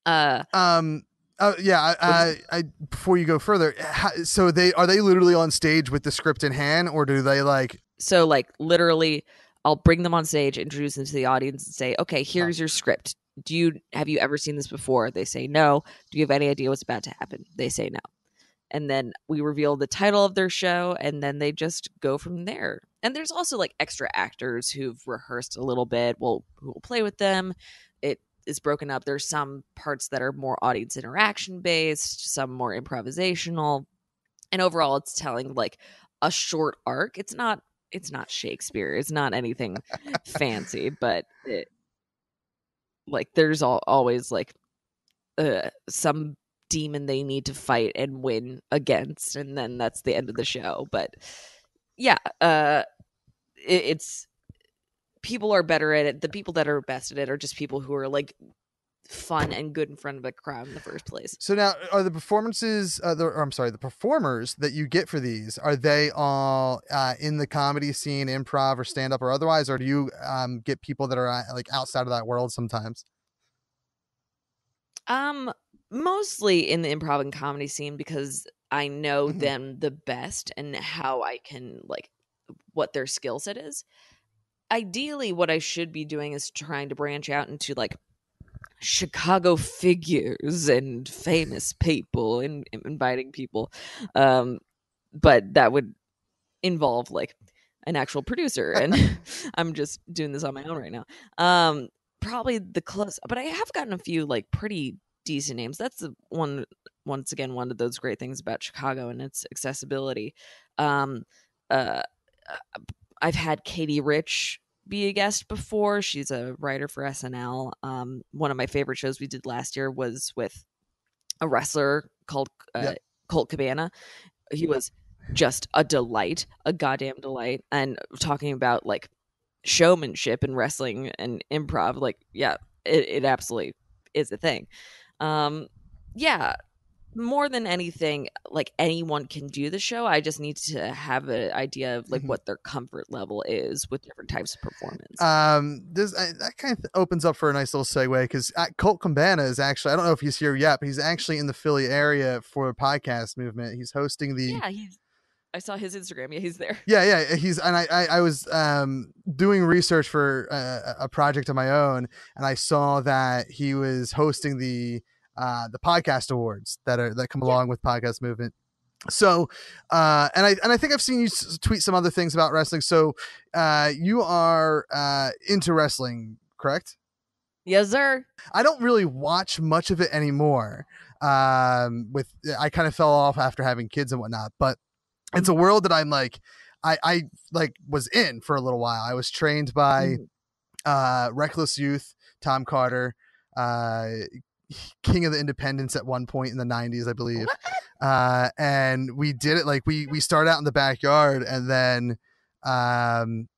Speaker 7: uh,
Speaker 1: Um. Oh yeah. I, I, I before you go further, how, so they are they literally on stage with the script in hand, or do they like?
Speaker 7: so like literally, I'll bring them on stage, introduce them to the audience, and say, "Okay, here's your script. Do you have you ever seen this before?" They say no. Do you have any idea what's about to happen? They say no. And then we reveal the title of their show, and then they just go from there. And there's also like extra actors who've rehearsed a little bit. Will who will play with them. It is broken up. There's some parts that are more audience interaction based, some more improvisational, and overall, it's telling like a short arc. It's not. It's not Shakespeare. It's not anything fancy, but it, like there's all, always like uh, some demon they need to fight and win against, and then that's the end of the show. But yeah, uh, it, it's people are better at it. The people that are best at it are just people who are like fun and good in front of a crowd in the first place.
Speaker 1: So now, are the performances? Uh, the, or I'm sorry, the performers that you get for these are they all uh, in the comedy scene, improv or stand up or otherwise, or do you um, get people that are uh, like outside of that world sometimes?
Speaker 7: Um, mostly in the improv and comedy scene because I know
Speaker 1: Mhm.
Speaker 7: them the best and how I can like what their skill set is. Ideally, what I should be doing is trying to branch out into like Chicago figures and famous people and, and inviting people. Um, but that would involve like an actual producer, and I'm just doing this on my own right now. Um, probably the close, but I have gotten a few like pretty decent names. That's the one. Once again, one of those great things about Chicago and its accessibility. Um, uh, I've had Katie Rich be a guest before. She's a writer for SNL. Um, one of my favorite shows we did last year was with a wrestler called uh,
Speaker 1: Yep.
Speaker 7: Colt Cabana. He was just a delight, a goddamn delight, and talking about like showmanship and wrestling and improv. Like, yeah, it, it absolutely is a thing. Um, yeah, more than anything, like anyone can do the show. I just need to have an idea of like
Speaker 1: Mhm.
Speaker 7: what their comfort level is with different types of performance.
Speaker 1: Um, this uh, that kind of opens up for a nice little segue because Colt Cabana is actually I don't know if he's here yet, but he's actually in the Philly area for a podcast movement. He's hosting the
Speaker 7: yeah, he's. I saw his Instagram. Yeah, he's there.
Speaker 1: Yeah, yeah, he's and I I, I was um doing research for uh, a project of my own, and I saw that he was hosting the uh the podcast awards that are that come
Speaker 7: Yeah.
Speaker 1: along with podcast movement. So, uh, and I and I think I've seen you tweet some other things about wrestling. So, uh, you are uh into wrestling, correct?
Speaker 7: Yes, sir.
Speaker 1: I don't really watch much of it anymore. Um, with I kind of fell off after having kids and whatnot, but it's a world that I'm like, I I like was in for a little while. I was trained by
Speaker 7: Mhm.
Speaker 1: uh, Reckless Youth, Tom Carter, uh, King of the Independents at one point in the '90s, I believe. Uh, and we did it like we we started out in the backyard, and then, um,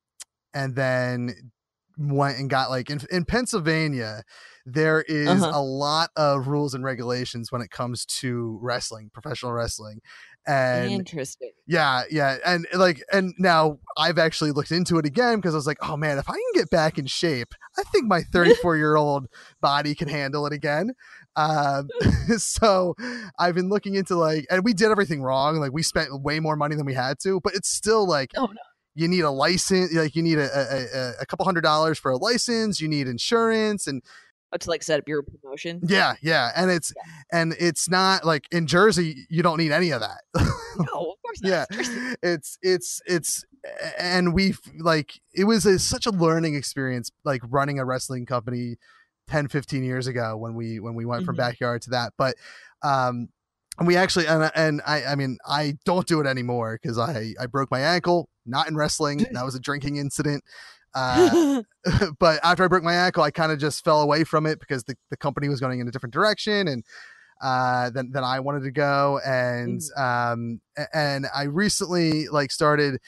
Speaker 1: and then went and got like in in Pennsylvania. There is
Speaker 7: Uh-huh.
Speaker 1: a lot of rules and regulations when it comes to wrestling, professional wrestling, and
Speaker 7: Interesting.
Speaker 1: yeah, yeah, and like, and now I've actually looked into it again because I was like, oh man, if I can get back in shape, I think my 34 year old body can handle it again. Um, so I've been looking into like, and we did everything wrong. Like we spent way more money than we had to, but it's still like,
Speaker 7: Oh, no.
Speaker 1: you need a license, like you need a, a, a, couple hundred dollars for a license. You need insurance, and
Speaker 7: to like set up your promotion.
Speaker 1: yeah, yeah, and it's and it's not like in Jersey, you don't need any of that.
Speaker 7: No, of course not.
Speaker 1: yeah it's it's it's and we like it was a, such a learning experience like running a wrestling company 10 15 years ago when we when we went from
Speaker 7: Mhm.
Speaker 1: backyard to that but um and we actually and, and i i mean i don't do it anymore because i i broke my ankle not in wrestling that was a drinking incident uh but after I broke my ankle, I kind of just fell away from it because the, the company was going in a different direction and uh than, than I wanted to go. And um and I recently like started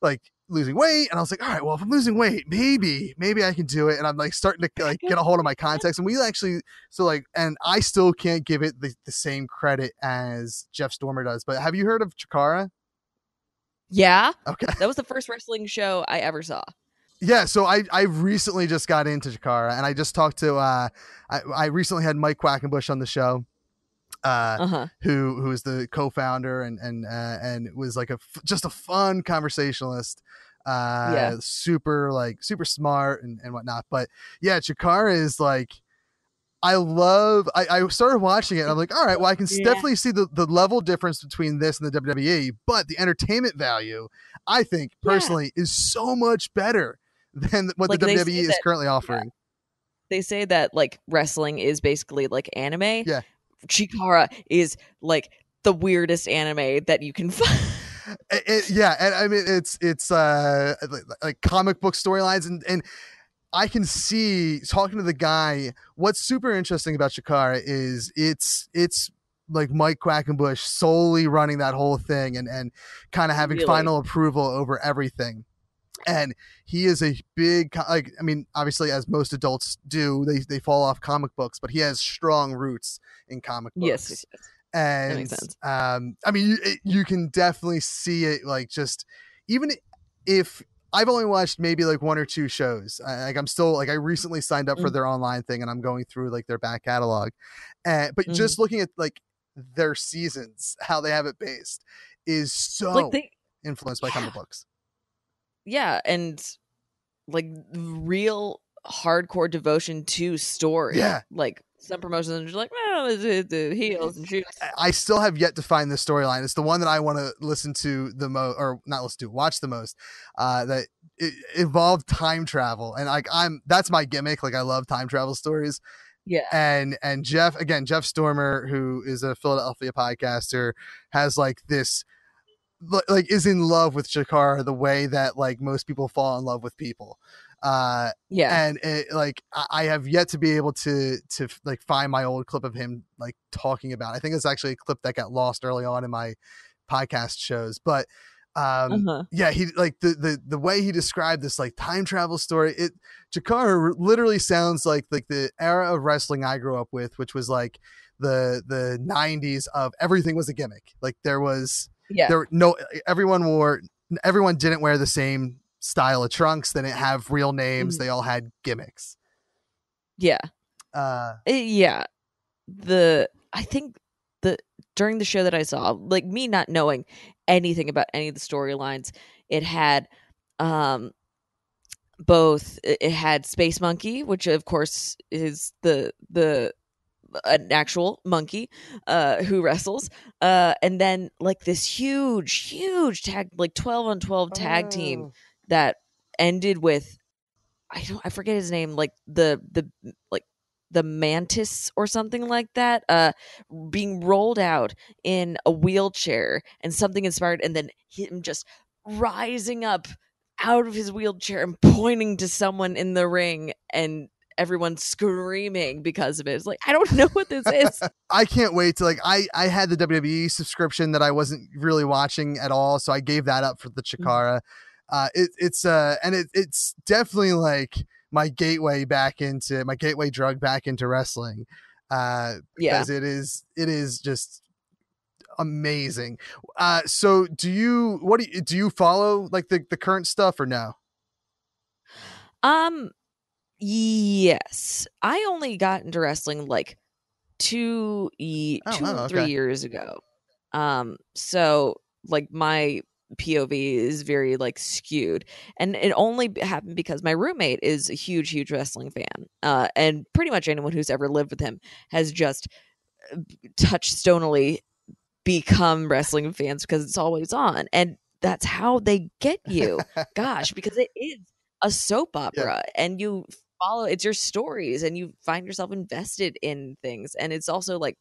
Speaker 1: like losing weight and I was like, all right, well if I'm losing weight, maybe, maybe I can do it. And I'm like starting to like get a hold of my context. And we actually so like and I still can't give it the, the same credit as Jeff Stormer does. But have you heard of Chikara?
Speaker 7: yeah,
Speaker 1: Okay.
Speaker 7: that was the first wrestling show I ever saw.
Speaker 1: Yeah, so I I recently just got into Chikara, and I just talked to uh I, I recently had Mike Quackenbush on the show, uh,
Speaker 7: Uh huh.
Speaker 1: who who is the co-founder and and uh, and was like a just a fun conversationalist, uh,
Speaker 7: Yeah.
Speaker 1: super like super smart and and whatnot. But yeah, Chikara is like. I love. I, I started watching it. And I'm like, all right. Well, I can
Speaker 7: Yeah.
Speaker 1: definitely see the, the level difference between this and the WWE, but the entertainment value, I think
Speaker 7: Yeah.
Speaker 1: personally, is so much better than what
Speaker 7: Like,
Speaker 1: the WWE is
Speaker 7: that-
Speaker 1: currently offering.
Speaker 7: They say that like wrestling is basically like anime.
Speaker 1: Yeah.
Speaker 7: Chikara is like the weirdest anime that you can find.
Speaker 1: It- it- yeah, and I mean it's it's uh like, like comic book storylines and and I can see talking to the guy. What's super interesting about Chikara is it's it's like Mike Quackenbush solely running that whole thing and and kind of having
Speaker 7: Really?
Speaker 1: final approval over everything. And he is a big like I mean obviously as most adults do they they fall off comic books but he has strong roots in comic books.
Speaker 7: yes, yes,
Speaker 1: and um i mean you, you can definitely see it like just even if i've only watched maybe like one or two shows I, like i'm still like i recently signed up for
Speaker 7: Mm.
Speaker 1: their online thing and i'm going through like their back catalog. And but
Speaker 7: Mm.
Speaker 1: just looking at like their seasons how they have it based is so
Speaker 7: Like they,
Speaker 1: influenced by comic books
Speaker 7: yeah, and like real hardcore devotion to story.
Speaker 1: Yeah.
Speaker 7: like some promotions are just like, it's the heels and shoots.
Speaker 1: I- still have yet to find the storyline. It's the one that I want to listen to the most, or not listen to, watch the most. Uh, that it involved time travel, and like I'm, that's my gimmick. Like I love time travel stories,
Speaker 7: Yeah,
Speaker 1: and and Jeff again, Jeff Stormer, who is a Philadelphia podcaster, has like this, like is in love with Jakar the way that like most people fall in love with people. Uh,
Speaker 7: yeah.
Speaker 1: and it, like I- I have yet to be able to to like find my old clip of him like talking about. it. I think it's actually a clip that got lost early on in my podcast shows, but um
Speaker 7: uh-huh.
Speaker 1: yeah, he like the the the way he described this like time travel story. It Jakar literally sounds like like the era of wrestling I grew up with, which was like the the 90s of everything was a gimmick. Like there was
Speaker 7: Yeah.
Speaker 1: there no everyone wore everyone didn't wear the same style of trunks. They didn't have real names.
Speaker 7: Mhm.
Speaker 1: They all had gimmicks.
Speaker 7: yeah.
Speaker 1: Uh,
Speaker 7: Uh, yeah the i think the during the show that i saw like me not knowing anything about any of the storylines it had um both it had space monkey which of course is the the an actual monkey uh who wrestles uh and then like this huge huge tag like 12 on 12 tag team
Speaker 1: oh,
Speaker 7: that ended with I don't I forget his name like the the like the mantis or something like that uh being rolled out in a wheelchair and something inspired and then him just rising up out of his wheelchair and pointing to someone in the ring and everyone screaming because of it. It's like I don't know what this is.
Speaker 1: I can't wait to like I I had the WWE subscription that I wasn't really watching at all, so I gave that up for the
Speaker 7: Mm-hmm.
Speaker 1: Chikara. Uh, it, it's uh and it, it's definitely like my gateway back into my gateway drug back into wrestling. Uh,
Speaker 7: yeah.
Speaker 1: because it is it is just amazing. Uh, so do you what do you do you follow like the the current stuff or no?
Speaker 7: Um yes. I only got into wrestling like two e-
Speaker 1: Oh,
Speaker 7: two three
Speaker 1: okay.
Speaker 7: years ago. Um so like my POV is very like skewed and it only happened because my roommate is a huge huge wrestling fan. Uh and pretty much anyone who's ever lived with him has just uh, touchstonily become wrestling fans because it's always on and that's how they get you gosh because it is a soap opera and you follow it's your stories and you find yourself invested in things. And it's also like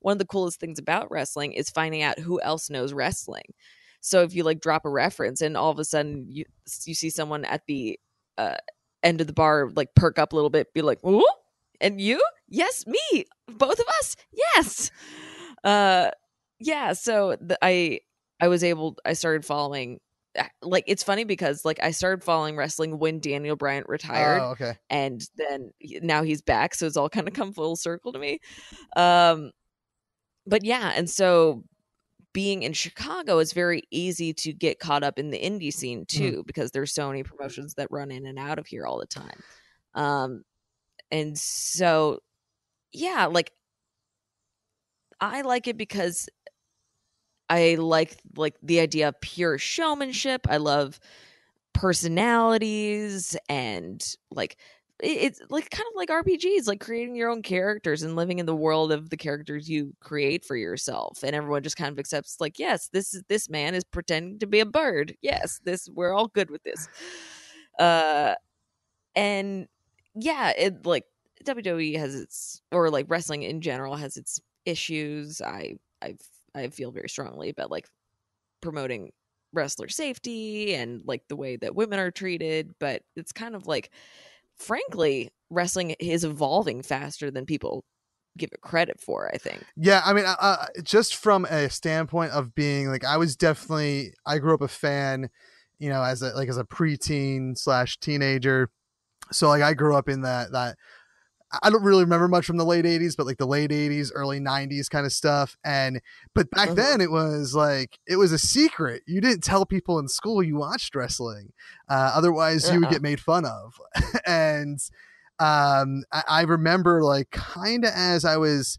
Speaker 7: one of the coolest things about wrestling is finding out who else knows wrestling. So if you like drop a reference and all of a sudden you you see someone at the uh, end of the bar like perk up a little bit be like Ooh? and you? Yes me. Both of us? Yes. Uh yeah so the, i i was able i started following like it's funny because like i started following wrestling when daniel bryan retired
Speaker 1: Oh, okay.
Speaker 7: and then now he's back so it's all kind of come full circle to me. Um but yeah and so being in chicago is very easy to get caught up in the indie scene too because there's so many promotions that run in and out of here all the time. Um and so yeah like i like it because i like like the idea of pure showmanship i love personalities and like it's like kind of like RPGs, like creating your own characters and living in the world of the characters you create for yourself. And everyone just kind of accepts, like, yes, this is this man is pretending to be a bird. Yes, this we're all good with this. Uh, and yeah, it like WWE has its or like wrestling in general has its issues. I I I feel very strongly about like promoting wrestler safety and like the way that women are treated, but it's kind of like frankly, wrestling is evolving faster than people give it credit for, I think.
Speaker 1: Yeah, I mean, uh, uh, just from a standpoint of being like, I was definitely, I grew up a fan, you know, as a like as a preteen slash teenager. So like, I grew up in that that. I don't really remember much from the late '80s, but like the late '80s, early '90s kind of stuff. And but back
Speaker 7: Uh-huh.
Speaker 1: then, it was like it was a secret. You didn't tell people in school you watched wrestling, uh, otherwise you would
Speaker 7: Uh-uh.
Speaker 1: get made fun of. and um, I, I remember like kind of as I was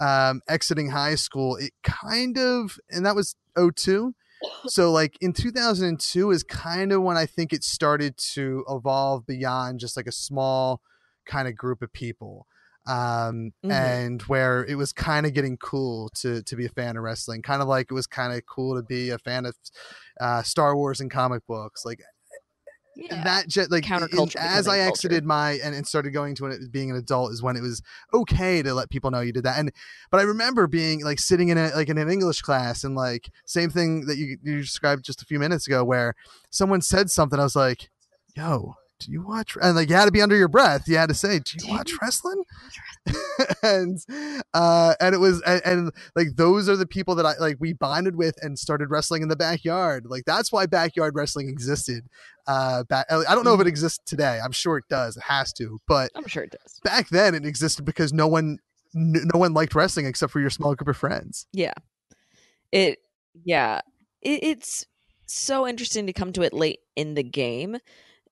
Speaker 1: um, exiting high school, it kind of, and that was 02. So like in 2002 is kind of when I think it started to evolve beyond just like a small kind of group of people. Um,
Speaker 7: Mhm.
Speaker 1: and where it was kind of getting cool to, to be a fan of wrestling, kind of like it was kind of cool to be a fan of, uh, Star Wars and comic books. Like
Speaker 7: Yeah.
Speaker 1: that just like
Speaker 7: Counterculture
Speaker 1: in- as I exited my and, and started going to it being an adult is when it was okay to let people know you did that. And but I remember being like sitting in a like in an English class and like same thing that you you described just a few minutes ago where someone said something. I was like, "Yo, do you watch?" And like you had to be under your breath. You had to say, "Do you watch wrestling?" and uh and it was and, and like those are the people that I like we bonded with and started wrestling in the backyard. Like that's why backyard wrestling existed. Uh, back I don't know if it exists today. I'm sure it does. It has to, but
Speaker 7: I'm sure it does.
Speaker 1: back then it existed because no one no one liked wrestling except for your small group of friends.
Speaker 7: Yeah. It yeah. It, it's so interesting to come to it late in the game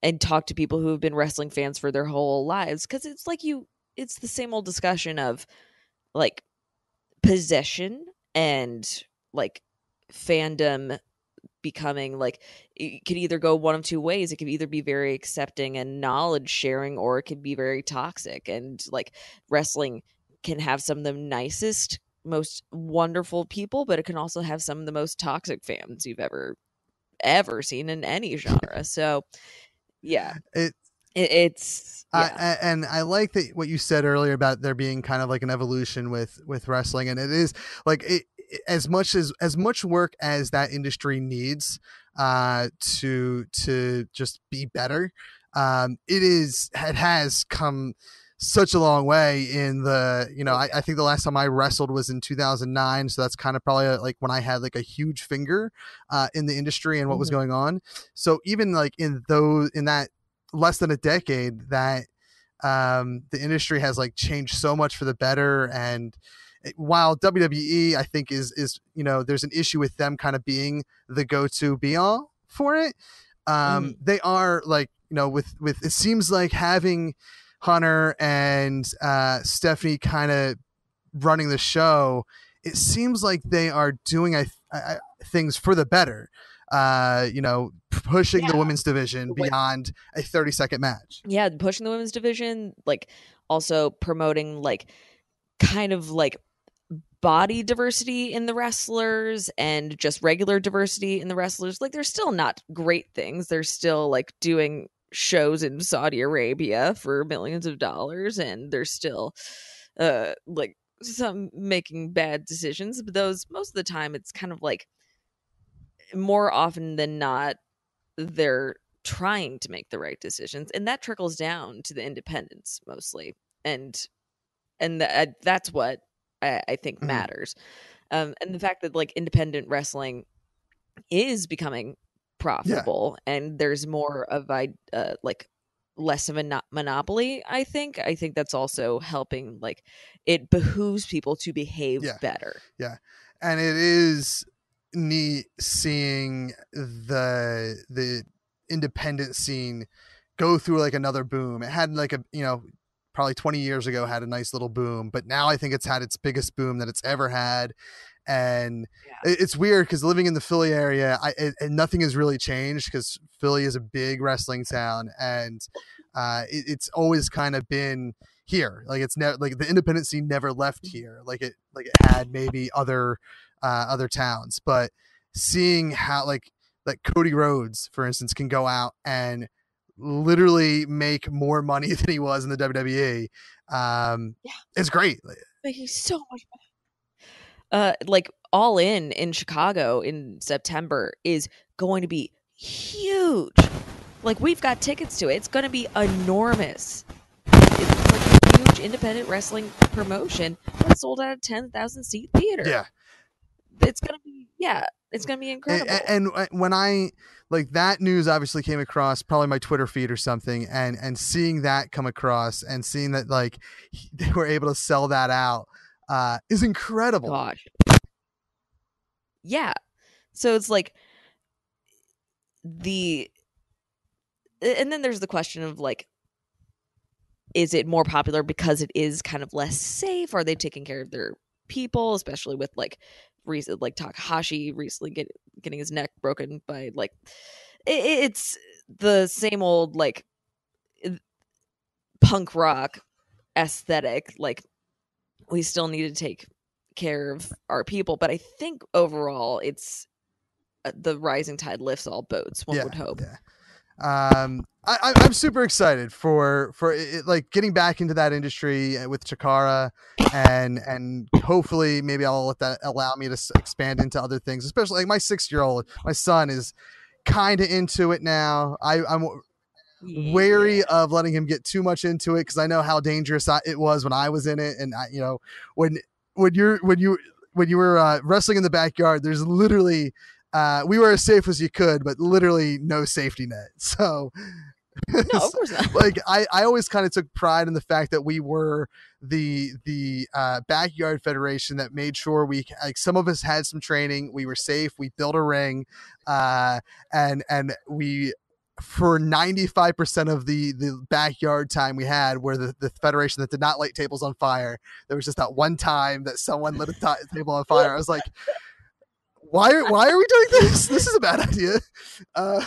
Speaker 7: and talk to people who have been wrestling fans for their whole lives cuz it's like you it's the same old discussion of like possession and like fandom becoming like it could either go one of two ways. It could either be very accepting and knowledge sharing or it could be very toxic. And like wrestling can have some of the nicest most wonderful people but it can also have some of the most toxic fans you've ever ever seen in any genre. So yeah
Speaker 1: It
Speaker 7: it, it's yeah.
Speaker 1: I- and I like that what you said earlier about there being kind of like an evolution with with wrestling, and it is like it, as much as as much work as that industry needs uh, to to just be better. Um, it is it has come such a long way in the you know I, I think the last time I wrestled was in 2009 so that's kind of probably uh, like when I had like a huge finger uh, in the industry and what was
Speaker 7: Mhm.
Speaker 1: going on so even like in those in that less than a decade that um, the industry has like changed so much for the better and while WWE I think is is you know there's an issue with them kind of being the go-to be all for it um they are like you know with with it seems like having Hunter and uh Stephanie kind of running the show it seems like they are doing I, I, things for the better. Uh you know pushing the women's division beyond a 30 second match.
Speaker 7: Yeah pushing the women's division like also promoting like kind of like body diversity in the wrestlers and just regular diversity in the wrestlers. Like they're still not great things. They're still like doing shows in Saudi Arabia for millions of dollars and they're still uh like some making bad decisions but those most of the time it's kind of like more often than not they're trying to make the right decisions and that trickles down to the independents mostly and and tha- that's what i, I think
Speaker 1: Mhm.
Speaker 7: matters um and the fact that like independent wrestling is becoming profitable and there's more of a uh, like less of a no- monopoly i think. I think that's also helping like it behooves people to behave
Speaker 1: Yeah.
Speaker 7: better. Yeah.
Speaker 1: And it is neat seeing the the independent scene go through like another boom. It had like a you know probably 20 years ago had a nice little boom but now i think it's had its biggest boom that it's ever had and it- it's weird because living in the philly area i it, and nothing has really changed because philly is a big wrestling town and uh it, it's always kind of been here like it's never like the independent scene never left here like it like it had maybe other uh other towns but seeing how like like cody rhodes for instance can go out and literally make more money than he was in the wwe um
Speaker 7: Yeah.
Speaker 1: it's great
Speaker 7: making so much money. Uh, like all in in Chicago in September is going to be huge. Like we've got tickets to it. It's going to be enormous. It's like a huge independent wrestling promotion that sold out a ten thousand seat theater.
Speaker 1: yeah
Speaker 7: it's gonna be yeah, it's gonna be
Speaker 1: and,
Speaker 7: incredible.
Speaker 1: and and when I like that news obviously came across probably my Twitter feed or something, and and seeing that come across and seeing that like they were able to sell that out uh, is incredible.
Speaker 7: Gosh. Yeah. So it's like the and then there's the question of like is it more popular because it is kind of less safe? Are they taking care of their people, especially with like recent like Takahashi recently get, getting his neck broken by like it, it's the same old like punk rock aesthetic like we still need to take care of our people but i think overall it's uh, the rising tide lifts all boats one
Speaker 1: yeah,
Speaker 7: would hope
Speaker 1: Yeah. Um, I, I'm super excited for for it, like getting back into that industry uh, with Chikara, and and hopefully maybe I'll let that allow me to s- expand into other things. Especially like my six year old, my son is kind of into it now. I, I'm wary
Speaker 7: Yeah.
Speaker 1: of letting him get too much into it because I know how dangerous I, it was when I was in it, and I, you know when when you're when you when you were uh, wrestling in the backyard, there's literally uh, we were as safe as you could, but literally no safety net. So
Speaker 7: no of course not
Speaker 1: like I, I always kind of took pride in the fact that we were the the uh, backyard federation that made sure we like some of us had some training. We were safe. We built a ring, uh, and and we for 95% of the the backyard time we had where the, the federation that did not light tables on fire there was just that one time that someone lit a table on fire. I was like why why are we doing this? This is a bad idea. Uh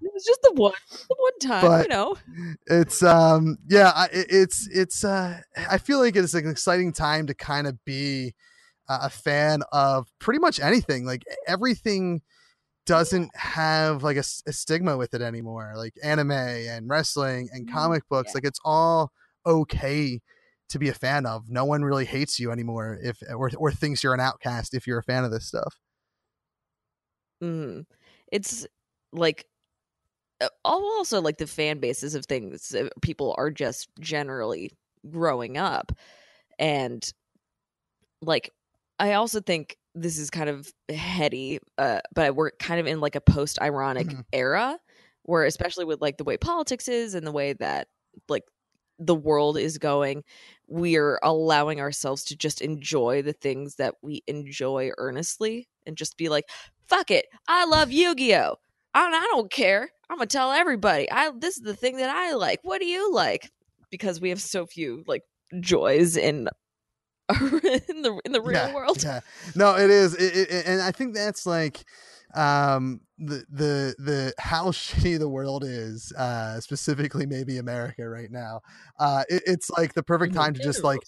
Speaker 7: It was just the one, the one time,
Speaker 1: But-
Speaker 7: you know.
Speaker 1: it's um yeah I, it's it's uh i feel like it's an exciting time to kind of be uh, a fan of pretty much anything like everything doesn't have like a stigma with it anymore like anime and wrestling and comic books like it's all okay to be a fan of. No one really hates you anymore if or, or thinks you're an outcast if you're a fan of this stuff.
Speaker 7: Mm. It's like uh, also like the fan bases of things uh, people are just generally growing up and like i also think this is kind of heady uh but we're kind of in like a post ironic
Speaker 1: Mhm.
Speaker 7: era where especially with like the way politics is and the way that like the world is going we're allowing ourselves to just enjoy the things that we enjoy earnestly and just be like fuck it i love yu-gi-oh! I, I don't care. I'm gonna tell everybody i this is the thing that i like. What do you like? Because we have so few like joys in in the in the real
Speaker 1: yeah,
Speaker 7: world.
Speaker 1: Yeah, no, it is, it, it, and I think that's like um the the the how shitty the world is uh specifically maybe america right now. Uh it, it's like the perfect time to just like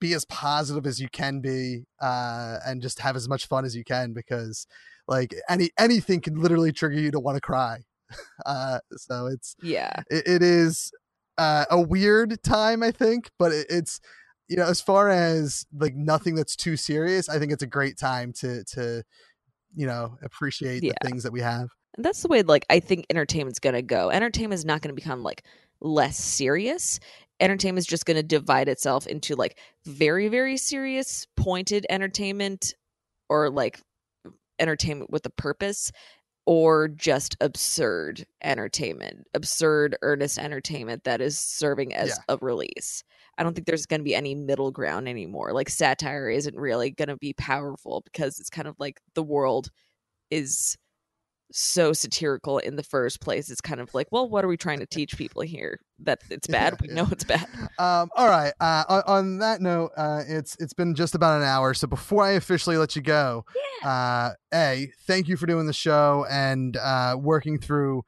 Speaker 1: be as positive as you can be uh and just have as much fun as you can because like any anything can literally trigger you to want to cry. Uh so it's
Speaker 7: yeah.
Speaker 1: it, it is uh, a weird time i think but it, it's you know as far as like nothing that's too serious i think it's a great time to to you know appreciate
Speaker 7: Yeah.
Speaker 1: the things that we have
Speaker 7: And that's the way like I think entertainment's gonna go. Entertainment is not gonna become like less serious. Entertainment is just gonna divide itself into like very, very serious, pointed entertainment or like entertainment with a purpose or just absurd entertainment, absurd, earnest entertainment that is serving as
Speaker 1: Yeah.
Speaker 7: a release. I don't think there's going to be any middle ground anymore. Like satire isn't really going to be powerful because it's kind of like the world is so satirical in the first place. It's kind of like, well, what are we trying to teach people here? That it's bad.
Speaker 1: Yeah,
Speaker 7: we
Speaker 1: yeah.
Speaker 7: know it's bad.
Speaker 1: um all right uh on, on that note uh it's it's been just about an hour so before i officially let you go uh a thank you for doing the show and uh working through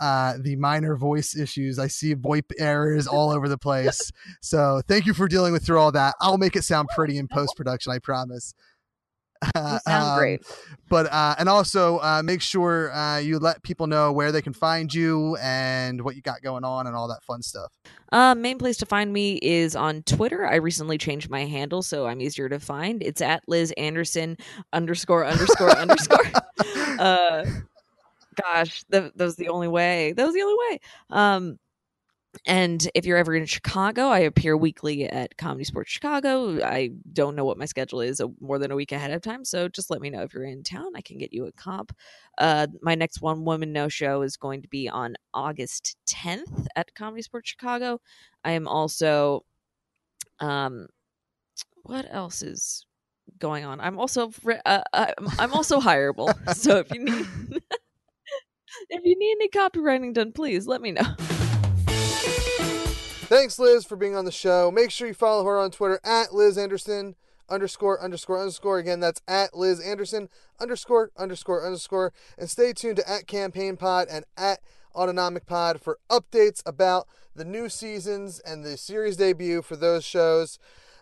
Speaker 1: uh the minor voice issues i see voip errors all over the place so thank you for dealing with through all that i'll make it sound pretty in post-production i promise
Speaker 7: sound
Speaker 1: Um,
Speaker 7: great.
Speaker 1: but uh and also uh make sure uh you let people know where they can find you and what you got going on and all that fun stuff
Speaker 7: Uh, main place to find me is on Twitter. I recently changed my handle, so I'm easier to find. It's at Liz Anderson underscore underscore underscore. Uh, gosh, that, that was the only way. That was the only way. Um, and if you're ever in Chicago, I appear weekly at ComedySportz Chicago. I don't know what my schedule is uh, more than a week ahead of time, so just let me know if you're in town. I can get you a comp. Uh, my next one woman no show is going to be on August 10th at ComedySportz Chicago. I am also, um, what else is going on? I'm also uh, I'm also hireable. so if you need if you need any copywriting done, please let me know.
Speaker 1: Thanks, Liz, for being on the show. Make sure you follow her on Twitter at Liz Anderson underscore underscore underscore. Again, that's at Liz Anderson underscore underscore underscore. And stay tuned to at Campaign Pod and at Autonomic Pod for updates about the new seasons and the series debut for those shows.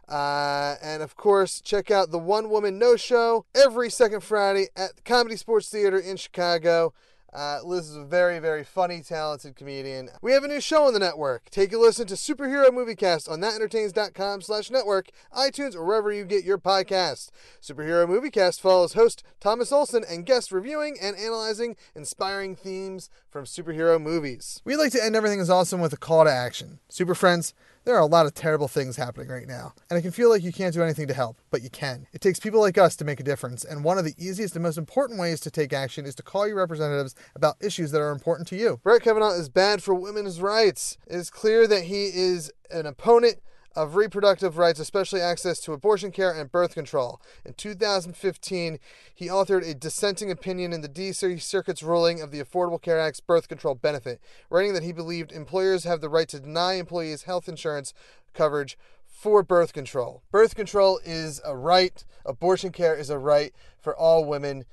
Speaker 1: Uh, and of course, check out the One Woman No Show every second Friday at ComedySportz Theater in Chicago. Uh, Liz is a very, very funny, talented comedian. We have a new show on the network. Take a listen to Superhero Moviecast on thatentertains.com slash network, iTunes, or wherever you get your podcast. Superhero Moviecast follows host Thomas Olson and guests reviewing and analyzing inspiring themes from superhero movies. We like to end everything is awesome with a call to action. Super friends, there are a lot of terrible things happening right now, and it can feel like you can't do anything to help, but you can. It takes people like us to make a difference, and one of the easiest and most important ways to take action is to call your representatives about issues that are important to you. Brett Kavanaugh is bad for women's rights. It is clear that he is an opponent of reproductive rights, especially access to abortion care and birth control. In 2015, he authored a dissenting opinion in the D.C. Circuit's ruling of the Affordable Care Act's birth control benefit, writing that he believed employers have the right to deny employees health insurance coverage for birth control. Birth control is a right, abortion care is a right for all women.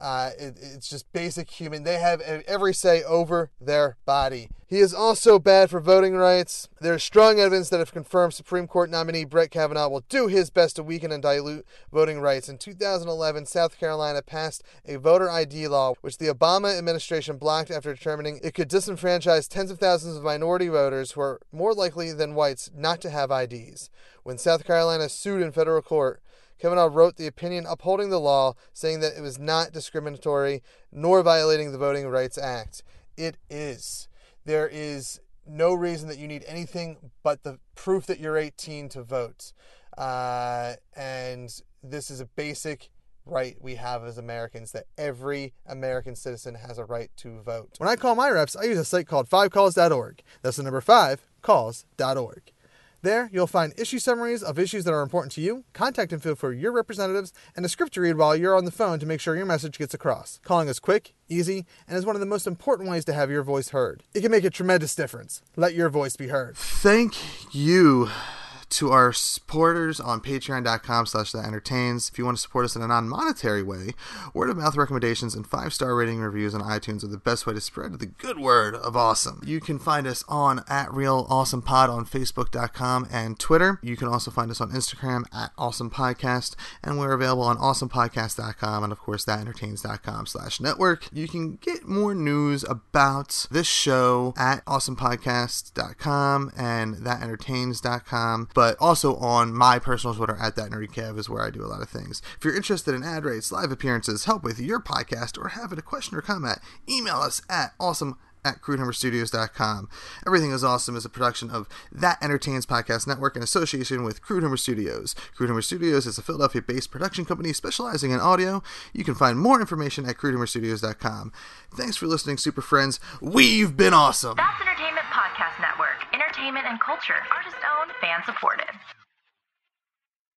Speaker 1: Uh, it, it's just basic human. They have every say over their body. He is also bad for voting rights. There's strong evidence that if confirmed, Supreme Court nominee Brett Kavanaugh will do his best to weaken and dilute voting rights. In 2011, South Carolina passed a voter ID law, which the Obama administration blocked after determining it could disenfranchise tens of thousands of minority voters who are more likely than whites not to have IDs. When South Carolina sued in federal court, Kavanaugh wrote the opinion upholding the law, saying that it was not discriminatory nor violating the Voting Rights Act. It is. There is no reason that you need anything but the proof that you're 18 to vote. Uh, and this is a basic right we have as Americans that every American citizen has a right to vote. When I call my reps, I use a site called 5calls.org. That's the number 5 calls.org. There, you'll find issue summaries of issues that are important to you, contact info for your representatives, and a script to read while you're on the phone to make sure your message gets across. Calling is quick, easy, and is one of the most important ways to have your voice heard. It can make a tremendous difference. Let your voice be heard. Thank you to our supporters on patreon.com slash that entertains. If you want to support us in a non-monetary way, word of mouth recommendations and five-star rating reviews on iTunes are the best way to spread the good word of awesome. You can find us on at Real Awesome Pod on Facebook.com and Twitter. You can also find us on Instagram at Awesome Podcast, and we're available on awesomepodcast.com and of course thatentertains.com slash network. You can get more news about this show at awesomepodcast.com and thatentertains.com but also on my personal Twitter at that nerdy kev is where I do a lot of things. If you're interested in ad rates, live appearances, help with your podcast, or have a question or comment, email us at awesome at crudehumorstudios.com. Everything is Awesome is a production of That Entertains Podcast Network in association with Crude Humor Studios. Crude Humor Studios is a Philadelphia based production company specializing in audio. You can find more information at crudehumorstudios.com. Thanks for listening, super friends. We've been awesome.
Speaker 3: That's Entertainment Podcast Network. Entertainment and culture. Artist owned, fan supported.